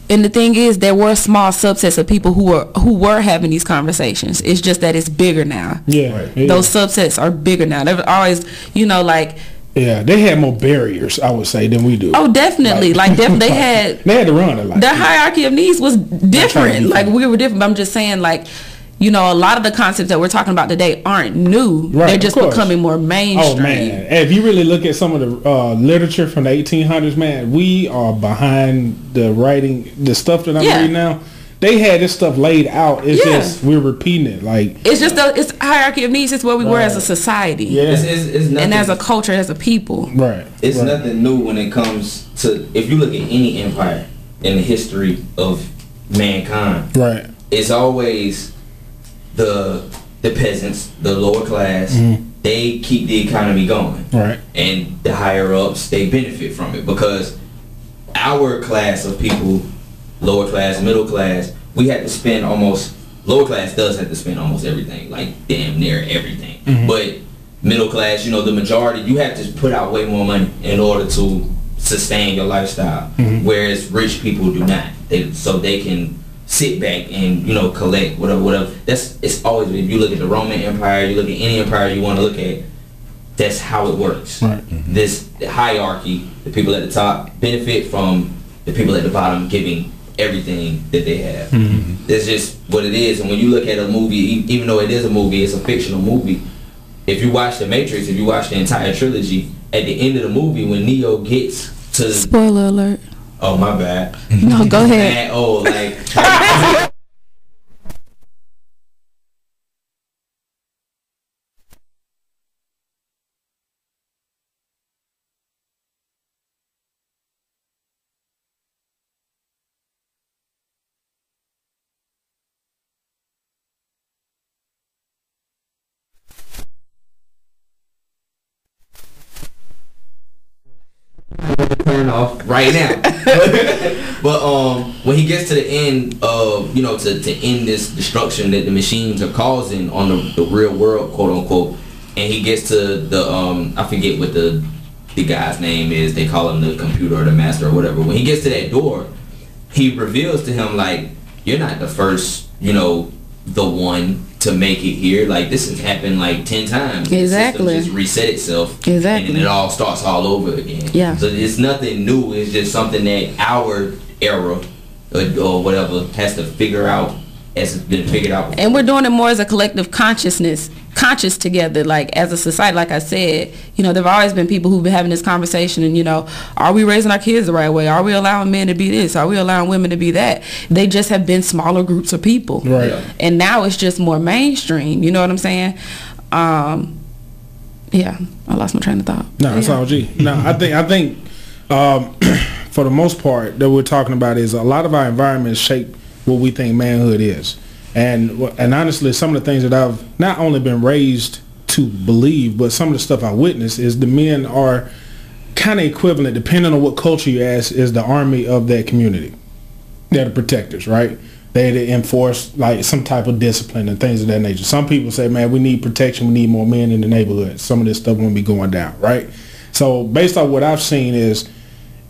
And the thing is, there were small subsets of people who were who were having these conversations. It's just that it's bigger now. Yeah. Right. yeah. Those subsets are bigger now. They've always, you know, like Yeah, they had more barriers, I would say, than we do. oh, definitely, like def- they had They had to run it like the hierarchy of needs was different. Like we were different. But I'm just saying, like you know, a lot of the concepts that we're talking about today aren't new. Right, They're just becoming more mainstream. Oh man! If you really look at some of the uh, literature from the 1800s, man, we are behind the writing, the stuff that I'm Yeah. reading now. They had this stuff laid out. It's Yeah. just we're repeating it. Like It's just the it's hierarchy of needs. It's where we were as a society. yeah, It's, it's, it's nothing, And as a culture, as a people. right. it's right. nothing new when it comes to if you look at any empire in the history of mankind. Right. it's always the the peasants, the lower class. Mm-hmm. They keep the economy going, Right. and the higher ups they benefit from it because our class of people, lower class, middle class, we had to spend almost lower class does have to spend almost everything, like damn near everything. Mm-hmm. But middle class, you know, the majority, you have to put out way more money in order to sustain your lifestyle. Mm-hmm. Whereas rich people do not. They so they can sit back and you know collect whatever whatever. That's it's always if you look at the Roman Empire, you look at any empire you want to look at. That's how it works. Right. Mm-hmm. This hierarchy, the people at the top benefit from the people at the bottom giving everything that they have. Mm-hmm. Mm-hmm. That's just what it is. And when you look at a movie, e- even though it is a movie, it's a fictional movie. if you watch the Matrix, if you watch the entire trilogy, at the end of the movie when Neo gets to Spoiler alert. Oh my bad, No, go ahead. man, oh like turn off right now. But um, when he gets to the end of you know to, to end this destruction that the machines are causing on the, the real world, quote unquote, and he gets to the um, I forget what the the guy's name is. They call him the computer or the master or whatever. When he gets to that door, he reveals to him like, "You're not the first, you know, the one." To make it here, like this has happened like ten times. The Exactly. just reset itself, Exactly. and then it all starts all over again. Yeah. So it's nothing new. It's just something that our era or, or whatever has to figure out as it's been figured out. Before. And we're doing it more as a collective consciousness, conscious together, like as a society. Like I said, you know, there've always been people who've been having this conversation, and you know, are we raising our kids the right way? Are we allowing men to be this? Are we allowing women to be that? They just have been smaller groups of people, Right. Yeah. And now it's just more mainstream. You know what I'm saying? Um, yeah, I lost my train of thought. No, it's yeah. all G. No, I think I think um, for the most part that we're talking about is a lot of our environments shape what we think manhood is, and and honestly, some of the things that I've not only been raised to believe, but some of the stuff I witnessed is the men are kind of equivalent, depending on what culture you ask, is the army of that community. They're the protectors, right? They to enforce like some type of discipline and things of that nature. Some people say, man, we need protection. We need more men in the neighborhood. Some of this stuff won't be going down, right? So based on what I've seen is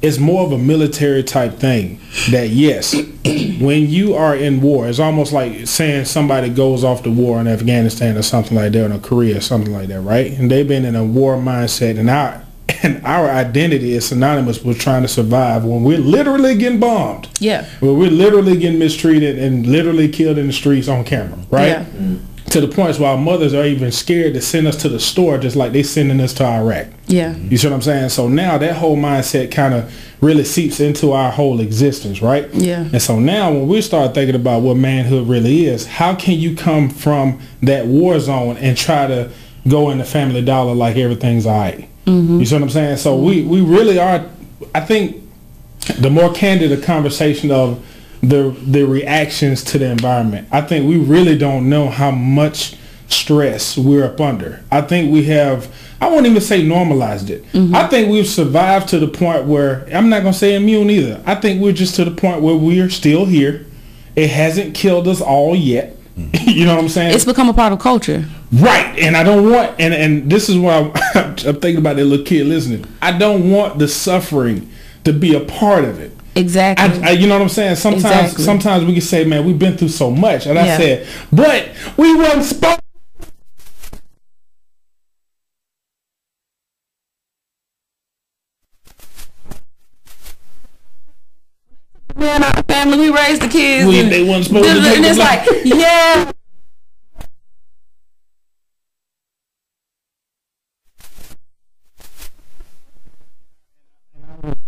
it's more of a military type thing that yes, when you are in war, it's almost like saying somebody goes off to war in Afghanistan or something like that, or Korea or something like that, right? And they've been in a war mindset and our and our identity is synonymous with trying to survive when we're literally getting bombed. Yeah. Well, we're literally getting mistreated and literally killed in the streets on camera, right? Yeah. To the point where our mothers are even scared to send us to the store just like they sending us to Iraq. Yeah. You see what I'm saying? So now that whole mindset kind of really seeps into our whole existence, right? Yeah. And so now when we start thinking about what manhood really is, how can you come from that war zone and try to go into Family Dollar like everything's all right? Mm-hmm. You see what I'm saying? So we, we really are, I think the more candid a conversation of the the reactions to the environment. I think we really don't know how much stress we're up under. I think we have I won't even say normalized it. Mm-hmm. I think we've survived to the point where I'm not gonna say immune either. I think we're just to the point where we're still here. It hasn't killed us all yet. Mm-hmm. you know what I'm saying? It's become a part of culture. Right, and I don't want, and and this is why I'm, I'm thinking about that little kid listening. I don't want the suffering to be a part of it. Exactly. I, I, you know what I'm saying? Sometimes, Exactly. sometimes we can say, "Man, we've been through so much," and I said, "But we wasn't supposed." man, our family, we raised the kids. We- and, they wasn't supposed to and make it's like, yeah.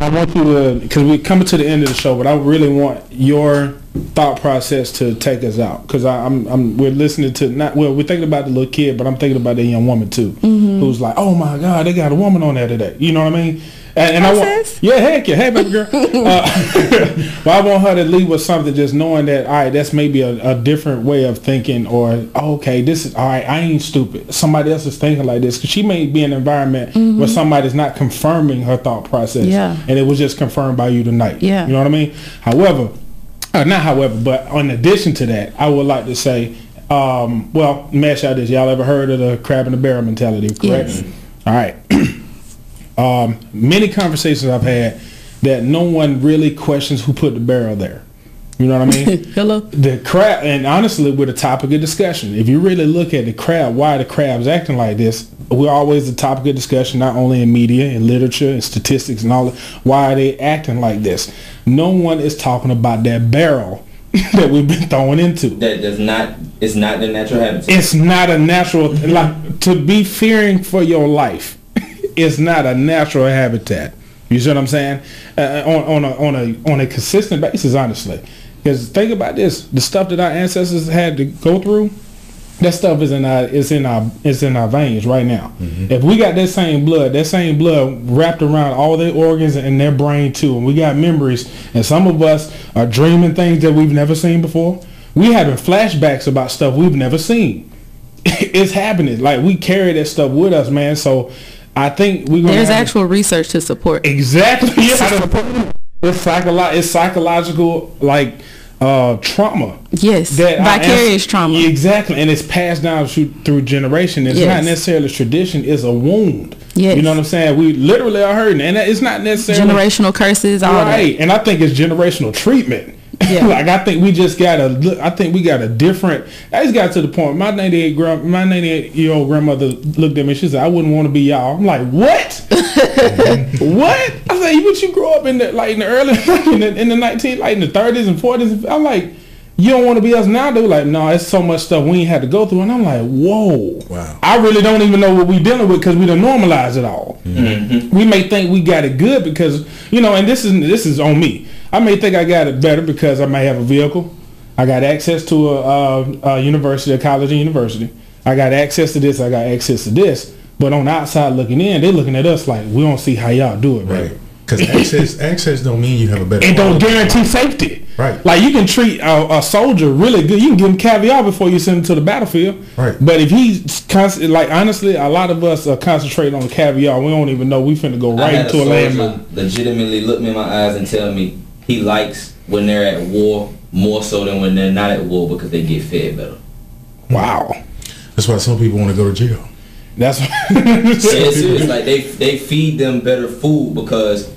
I want you to, because we're coming to the end of the show, but I really want your thought process to take us out. Because I'm, I'm, we're listening to not, well, we're thinking about the little kid, but I'm thinking about the young woman too, Mm-hmm. who's like, oh my God, they got a woman on there today. You know what I mean? And, and I want, yeah, heck yeah, hey baby girl. uh, but I want her to leave with something, just knowing that, all right, that's maybe a, a different way of thinking, or oh, okay, this is all right. I ain't stupid. Somebody else is thinking like this because she may be in an environment where somebody's not confirming her thought process, Mm-hmm. Yeah. and it was just confirmed by you tonight. Yeah. you know what I mean. However, uh, not however, but in addition to that, I would like to say, um, well, mash out this. Y'all ever heard of the crab in the barrel mentality? Correct. Yes. All right. um, many conversations I've had that no one really questions who put the barrel there. You know what I mean? Hello. the crab, and honestly, with a topic of discussion, if you really look at the crab, why the crab's acting like this, we're always the topic of discussion, not only in media and literature and statistics and all. that. Why are they acting like this? No one is talking about that barrel that we've been thrown into. That does not. It's not their natural habitat. It's not a natural like to be fearing for your life. It's not a natural habitat. You see what I'm saying? Uh, on on a on a on a consistent basis, honestly. Because think about this: the stuff that our ancestors had to go through, that stuff is in our is in our is in our veins right now. If we got that same blood, that same blood wrapped around all their organs and their brain too, and we got memories, and some of us are dreaming things that we've never seen before. We having flashbacks about stuff we've never seen. it's happening. Like we carry that stuff with us, man. So I think we're gonna There's actual research to support. Exactly. Yeah. It's psycholo- It's psychological, like uh, trauma. Yes, That vicarious trauma. Exactly, and it's passed down through, through generation. It's Yes. not necessarily tradition. It's a wound. Yes. You know what I'm saying? We literally are hurting, and it's not necessarily Generational curses, all right. And I think it's generational treatment. Yeah. like I think we just got a. look- I think we got a different. I just got to the point. My 98 grand, my 98 year old grandmother looked at me. She said, "I wouldn't want to be y'all." I'm like, "What? what?" I said, "But you grew up in the like in the early in the, in the 19 like in the 30s and 40s." I'm like, "You don't want to be us now?" They're like, "No, it's so much stuff we ain't had to go through." And I'm like, "Whoa, Wow. I really don't even know what we dealing with because we don't normalize it all." Mm-hmm. we may think we got it good because you know, and this is this is on me. I may think I got it better because I may have a vehicle. I got access to a, a, a university, a college and university. I got access to this. I got access to this. But on the outside looking in, they're looking at us like we don't see how y'all do it, right? Right. Because access access don't mean you have a better. It don't guarantee safety. Right. Like you can treat a, a soldier really good. You can give him caviar before you send him to the battlefield. Right. But if he's constant, like honestly, a lot of us are concentrating on the caviar. We don't even know we finna go I right had a into a landmine. legitimately look me in my eyes and tell me he likes when they're at war more so than when they're not at war because they get fed better. Wow. That's why some people want to go to jail. That's Yeah, it's serious. Like they they feed them better food because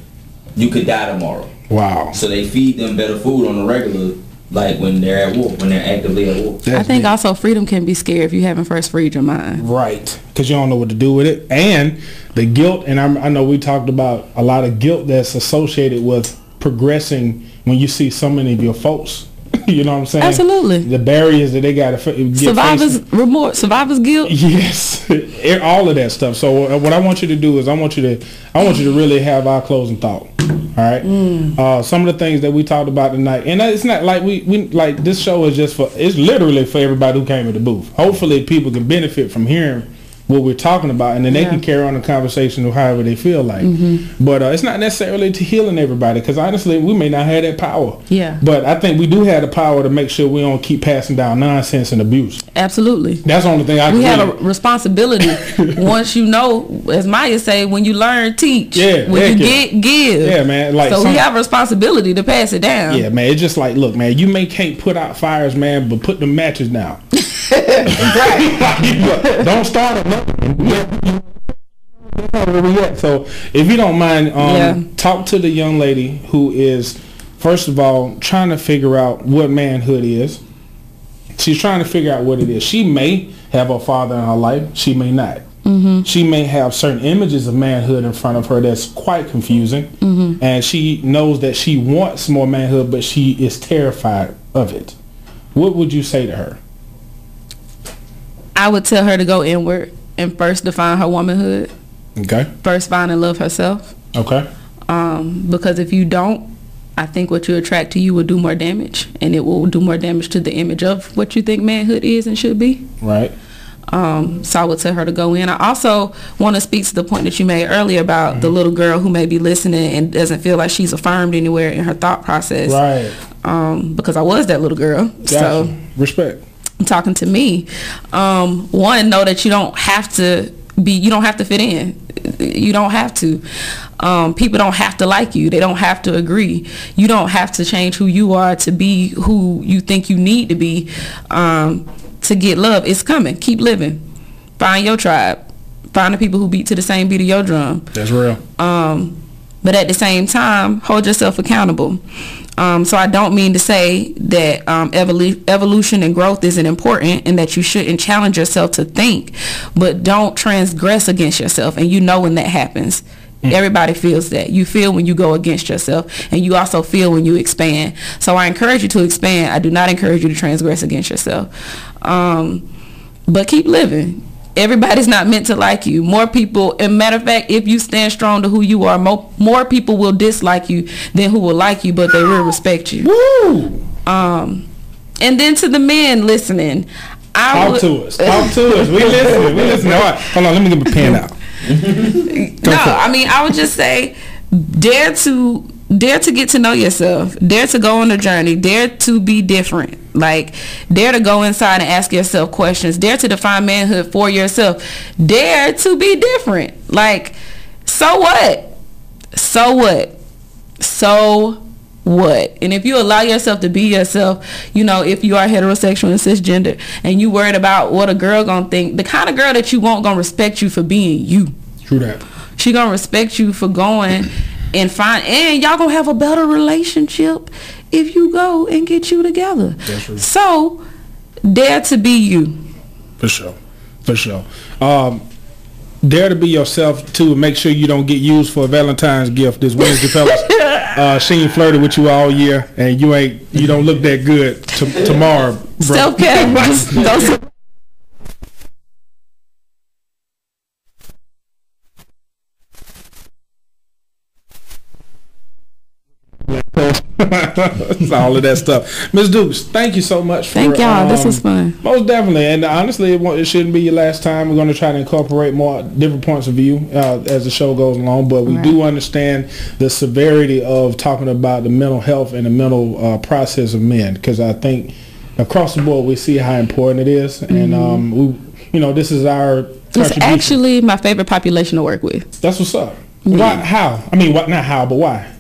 you could die tomorrow. wow. So they feed them better food on the regular, like when they're at war, when they're actively at war. I think also freedom can be scary if you haven't first freed your mind. Right, because you don't know what to do with it, and the guilt. And I'm, I know we talked about a lot of guilt that's associated with progressing when you see so many of your folks. you know what I'm saying? Absolutely. The barriers that they got to get Survivor's faced- remorse, survivor's guilt. Yes, all of that stuff. So uh, what I want you to do is I want you to I want you to really have our closing thought. All right. Uh, some of the things that we talked about tonight, and it's not like we, we like this show is just for it's literally for everybody who came to the booth. Hopefully, people can benefit from hearing what we're talking about, and then they Yeah. can carry on the conversation of however they feel like. But uh, it's not necessarily to healing everybody, because honestly, we may not have that power. Yeah. But I think we do have the power to make sure we don't keep passing down nonsense and abuse. Absolutely. That's the only thing I We can have a responsibility. Once you know, as Maya say, when you learn, teach. Yeah, When you yeah. get, give. Yeah, man, like so some- we have a responsibility to pass it down. Yeah, man. It's just like, look, man. You may can't put out fires, man, but put the matches down. don't start. Where we at? So, if you don't mind, um, Yeah. talk to the young lady who is, first of all, trying to figure out what manhood is. She's trying to figure out what it is. She may have a father in her life. She may not. She may have certain images of manhood in front of her that's quite confusing, and she knows that she wants more manhood, but she is terrified of it. What would you say to her? I would tell her to go inward and first define her womanhood. Okay. First find and love herself. Okay. Um, because if you don't, I think what you attract to you will do more damage, and it will do more damage to the image of what you think manhood is and should be. Right. Um, so I would tell her to go in. I also want to speak to the point that you made earlier about the little girl who may be listening and doesn't feel like she's affirmed anywhere in her thought process. Right. Um, because I was that little girl. Gotcha. So Respect. Talking to me. Um, one, know that you don't have to be, you don't have to fit in. You don't have to. Um, people don't have to like you. They don't have to agree. You don't have to change who you are to be who you think you need to be um, to get love. It's coming. Keep living. Find your tribe. Find the people who beat to the same beat of your drum. That's real. Um, but at the same time, hold yourself accountable. Um, so I don't mean to say that um, evolu- evolution and growth isn't important and that you shouldn't challenge yourself to think, but don't transgress against yourself. And you know when that happens. Everybody feels that. You feel when you go against yourself, and you also feel when you expand. So I encourage you to expand. I do not encourage you to transgress against yourself. Um, but keep living. Everybody's not meant to like you. More people, and matter of fact, if you stand strong to who you are, more, more people will dislike you than who will like you, but they will respect you. Woo! Um, and then to the men listening, I Talk would, to us. Talk to us. We listen. We listen. All right. Hold on. Let me get my pen out. no, I mean I would just say dare to dare to get to know yourself. Dare to go on a journey. Dare to be different. Like dare to go inside and ask yourself questions. Dare to define manhood for yourself. Dare to be different. Like so what? So what? So what? And if you allow yourself to be yourself, you know, if you are heterosexual and cisgender and you worried about what a girl gonna think, the kind of girl that you want gonna respect you for being you. True that. She gonna respect you for going and find and y'all gonna have a better relationship if you go and get you together. So dare to be you. For sure. For sure. Um, dare to be yourself too. and Make sure you don't get used for a Valentine's gift this Wednesday, fellas. Uh, she ain't flirted with you all year, and you ain't. You don't look that good t- tomorrow, bro. Self care. Just go to- It's all of that stuff. Miss Dukes, thank you so much. For, Thank y'all. this was um, fun. Most definitely, and honestly, it, won't, it shouldn't be your last time. We're going to try to incorporate more different points of view uh, as the show goes along. But we do understand the severity of talking about the mental health and the mental uh, process of men, because I think across the board we see how important it is, and um, we, you know, this is our It's actually my favorite population to work with. That's what's up. Why? How? I mean, what? Not how, but why?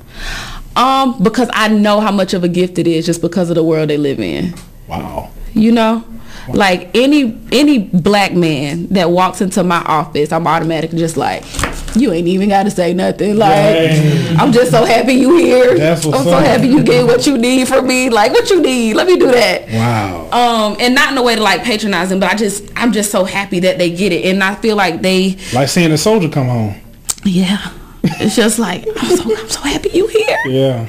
Um, because I know how much of a gift it is just because of the world they live in. Wow. You know? Like any any black man that walks into my office, I'm automatically just like, you ain't even got to say nothing. Like, Dang. I'm just so happy you here. That's what's I'm so up. happy you get what you need from me. Like, what you need? Let me do that. Wow. Um, and not in a way to like patronize them, but I just I'm just so happy that they get it, and I feel like they, Like seeing a soldier come home. yeah. It's just like I'm so I'm so happy you here. Yeah.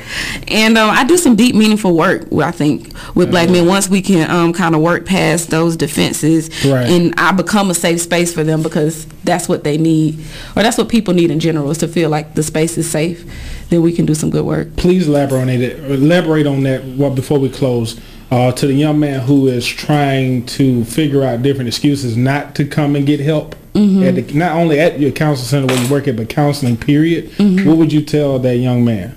And um, I do some deep, meaningful work. I think with black men, once we can um, kind of work past those defenses, Right. and I become a safe space for them because that's what they need, or that's what people need in general, is to feel like the space is safe. Then we can do some good work. please elaborate on it. Elaborate on that well, before we close. Uh, to the young man who is trying to figure out different excuses not to come and get help, at the, not only at your counseling center where you work at, but counseling. Period. What would you tell that young man?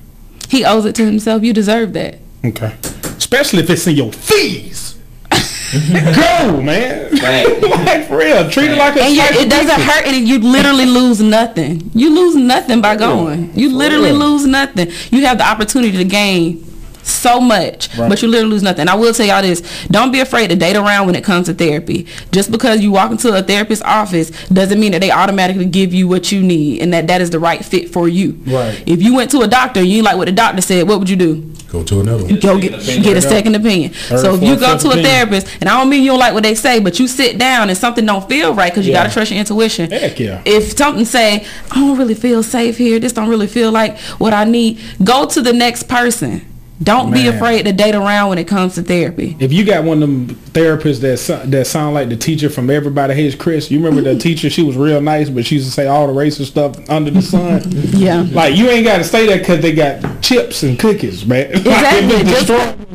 He owes it to himself. You deserve that. Okay, especially if it's in your fees. Go, man. Right. like for real, treat it like a. And it doesn't pizza. hurt, and you literally lose nothing. You lose nothing by going. You literally lose nothing. You have the opportunity to gain so much, Right. but you literally lose nothing. I will tell y'all this: don't be afraid to date around when it comes to therapy. Just because you walk into a therapist's office doesn't mean that they automatically give you what you need and that that is the right fit for you. Right. If you went to a doctor and you like what the doctor said, what would you do? Go to another one. go get, opinion. get a second opinion. so if you go to a opinion. therapist, and I don't mean you don't like what they say, but you sit down and something don't feel right because you Yeah. got to trust your intuition. Heck yeah. If something say, I don't really feel safe here, this don't really feel like what I need, go to the next person. Don't be afraid to date around when it comes to therapy. If you got one of them therapists that that sound like the teacher from Everybody Hates Chris, you remember the teacher? She was real nice, but she used to say all the racist stuff under the sun. Yeah. Like you ain't got to say that because they got chips and cookies, man. Exactly. if it's Just- destroying-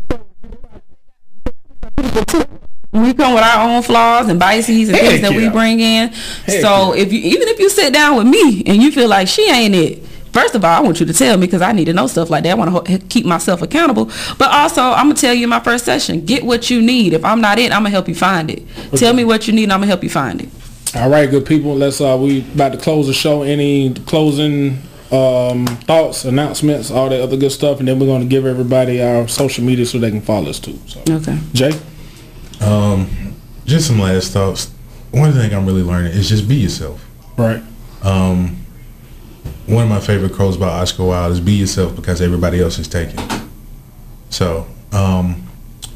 we come with our own flaws and biases and Heck things that we bring in. Heck so if you even if you sit down with me and you feel like she ain't it, first of all, I want you to tell me because I need to know stuff like that. I want to ho- keep myself accountable. But also, I'm gonna tell you in my first session, get what you need. If I'm not it, I'm gonna help you find it. Tell me what you need, and I'm gonna help you find it. all right, good people. Let's uh, we about to close the show. Any closing um, thoughts, announcements, all that other good stuff, and then we're going to give everybody our social media so they can follow us too. So, Okay. Jay, Um, just some last thoughts. One thing I'm really learning is just be yourself. right? Um, one of my favorite quotes by Oscar Wilde is "Be yourself because everybody else is taken." So, um,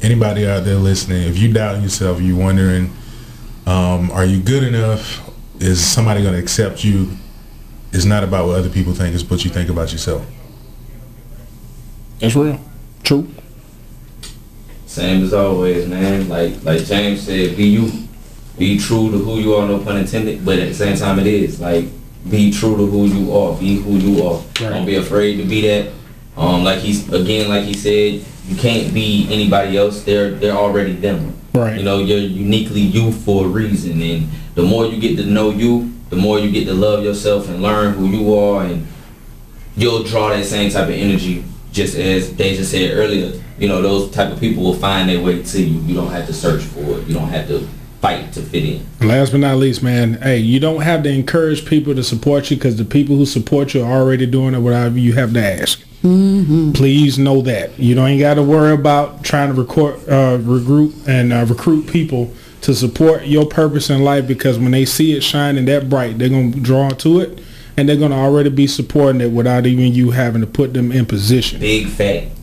anybody out there listening, if you doubt yourself, you wondering, um, are you good enough? Is somebody going to accept you? it's not about what other people think; it's what you think about yourself. That's real. True. Same as always, man. Like like James said, be you. Be true to who you are, no pun intended. But at the same time, it is like be true to who you are. Be who you are. Right. Don't be afraid to be that. Um, like he's again, like he said, you can't be anybody else. They're they're already them. Right. You know, you're uniquely you for a reason, and the more you get to know you, the more you get to love yourself and learn who you are, and you'll draw that same type of energy. Just as Daisja said earlier, you know, those type of people will find their way to you. You don't have to search for it. You don't have to fight to fit in. Last but not least, man, hey, you don't have to encourage people to support you because the people who support you are already doing it without you have to ask. Please know that you don't got to worry about trying to record, uh, regroup and uh, recruit people to support your purpose in life because when they see it shining that bright, they're gonna draw to it and they're gonna already be supporting it without even you having to put them in position. Big fact.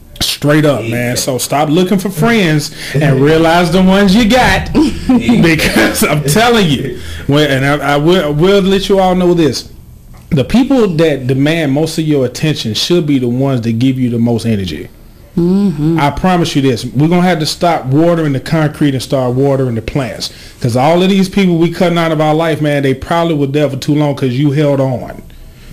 Straight up, man. So stop looking for friends and realize the ones you got. because I'm telling you, when, and I, I will, I will let you all know this. The people that demand most of your attention should be the ones that give you the most energy. Mm-hmm. I promise you this. We're going to have to stop watering the concrete and start watering the plants. Because all of these people we cutting out of our life, man, they probably were there for too long because you held on.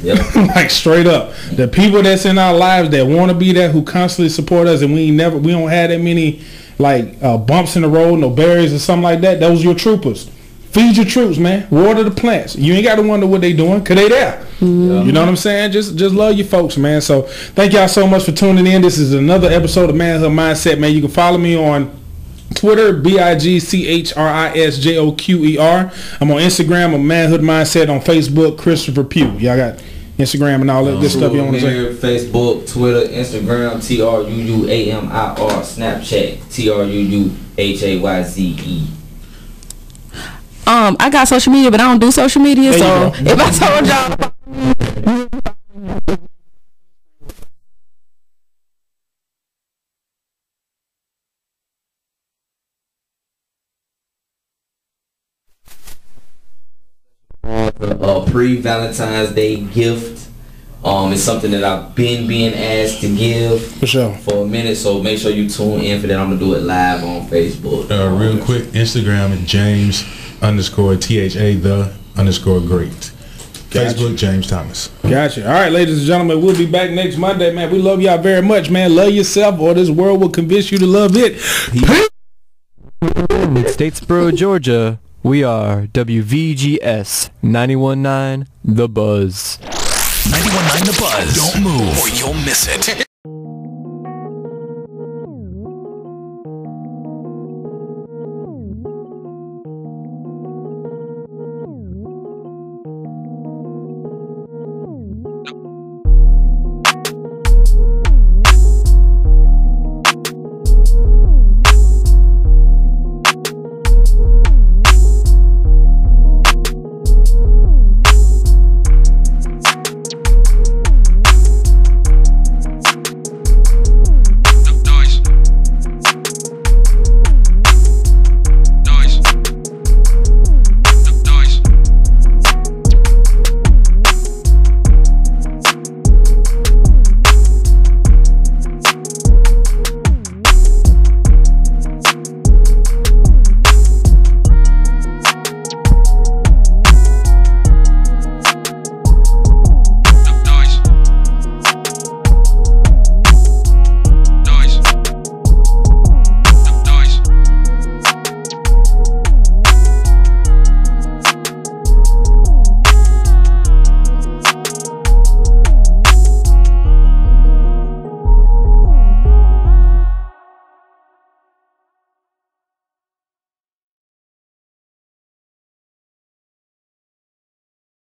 Yep. like straight up. The people that's in our lives that want to be there who constantly support us and we never we don't have that many like uh, bumps in the road no barriers or something like that those your troopers. Feed your troops man. Water the plants. You ain't got to wonder what they doing because they there. You know what i'm saying? Just just love your folks man. So thank y'all so much for tuning in. This is another episode of manhood mindset man. You can follow me on Twitter, B-I-G-C-H-R-I-S-J-O-Q-E-R. I'm on Instagram, a Manhood Mindset. On Facebook, Christopher Pugh. Y'all got Instagram and all that good stuff you want to say? Here, Facebook, Twitter, Instagram, T R U U A M I R, Snapchat, T R U U H A Y Z E. Um, I got social media, but I don't do social media. There So if I told y'all, A pre-Valentine's Day gift. Um, it's something that I've been being asked to give For sure. for a minute, so make sure you tune in for that. I'm gonna do it live on Facebook. Uh, real quick, Instagram is James underscore T H A the underscore great. Gotcha. Facebook James Thomas. Gotcha. All right, ladies and gentlemen, we'll be back next Monday, man. We love y'all very much, man. Love yourself, or this world will convince you to love it. Peace. In Statesboro, Georgia, we are WVGS 919 The Buzz. 919 The Buzz. Don't move or you'll miss it.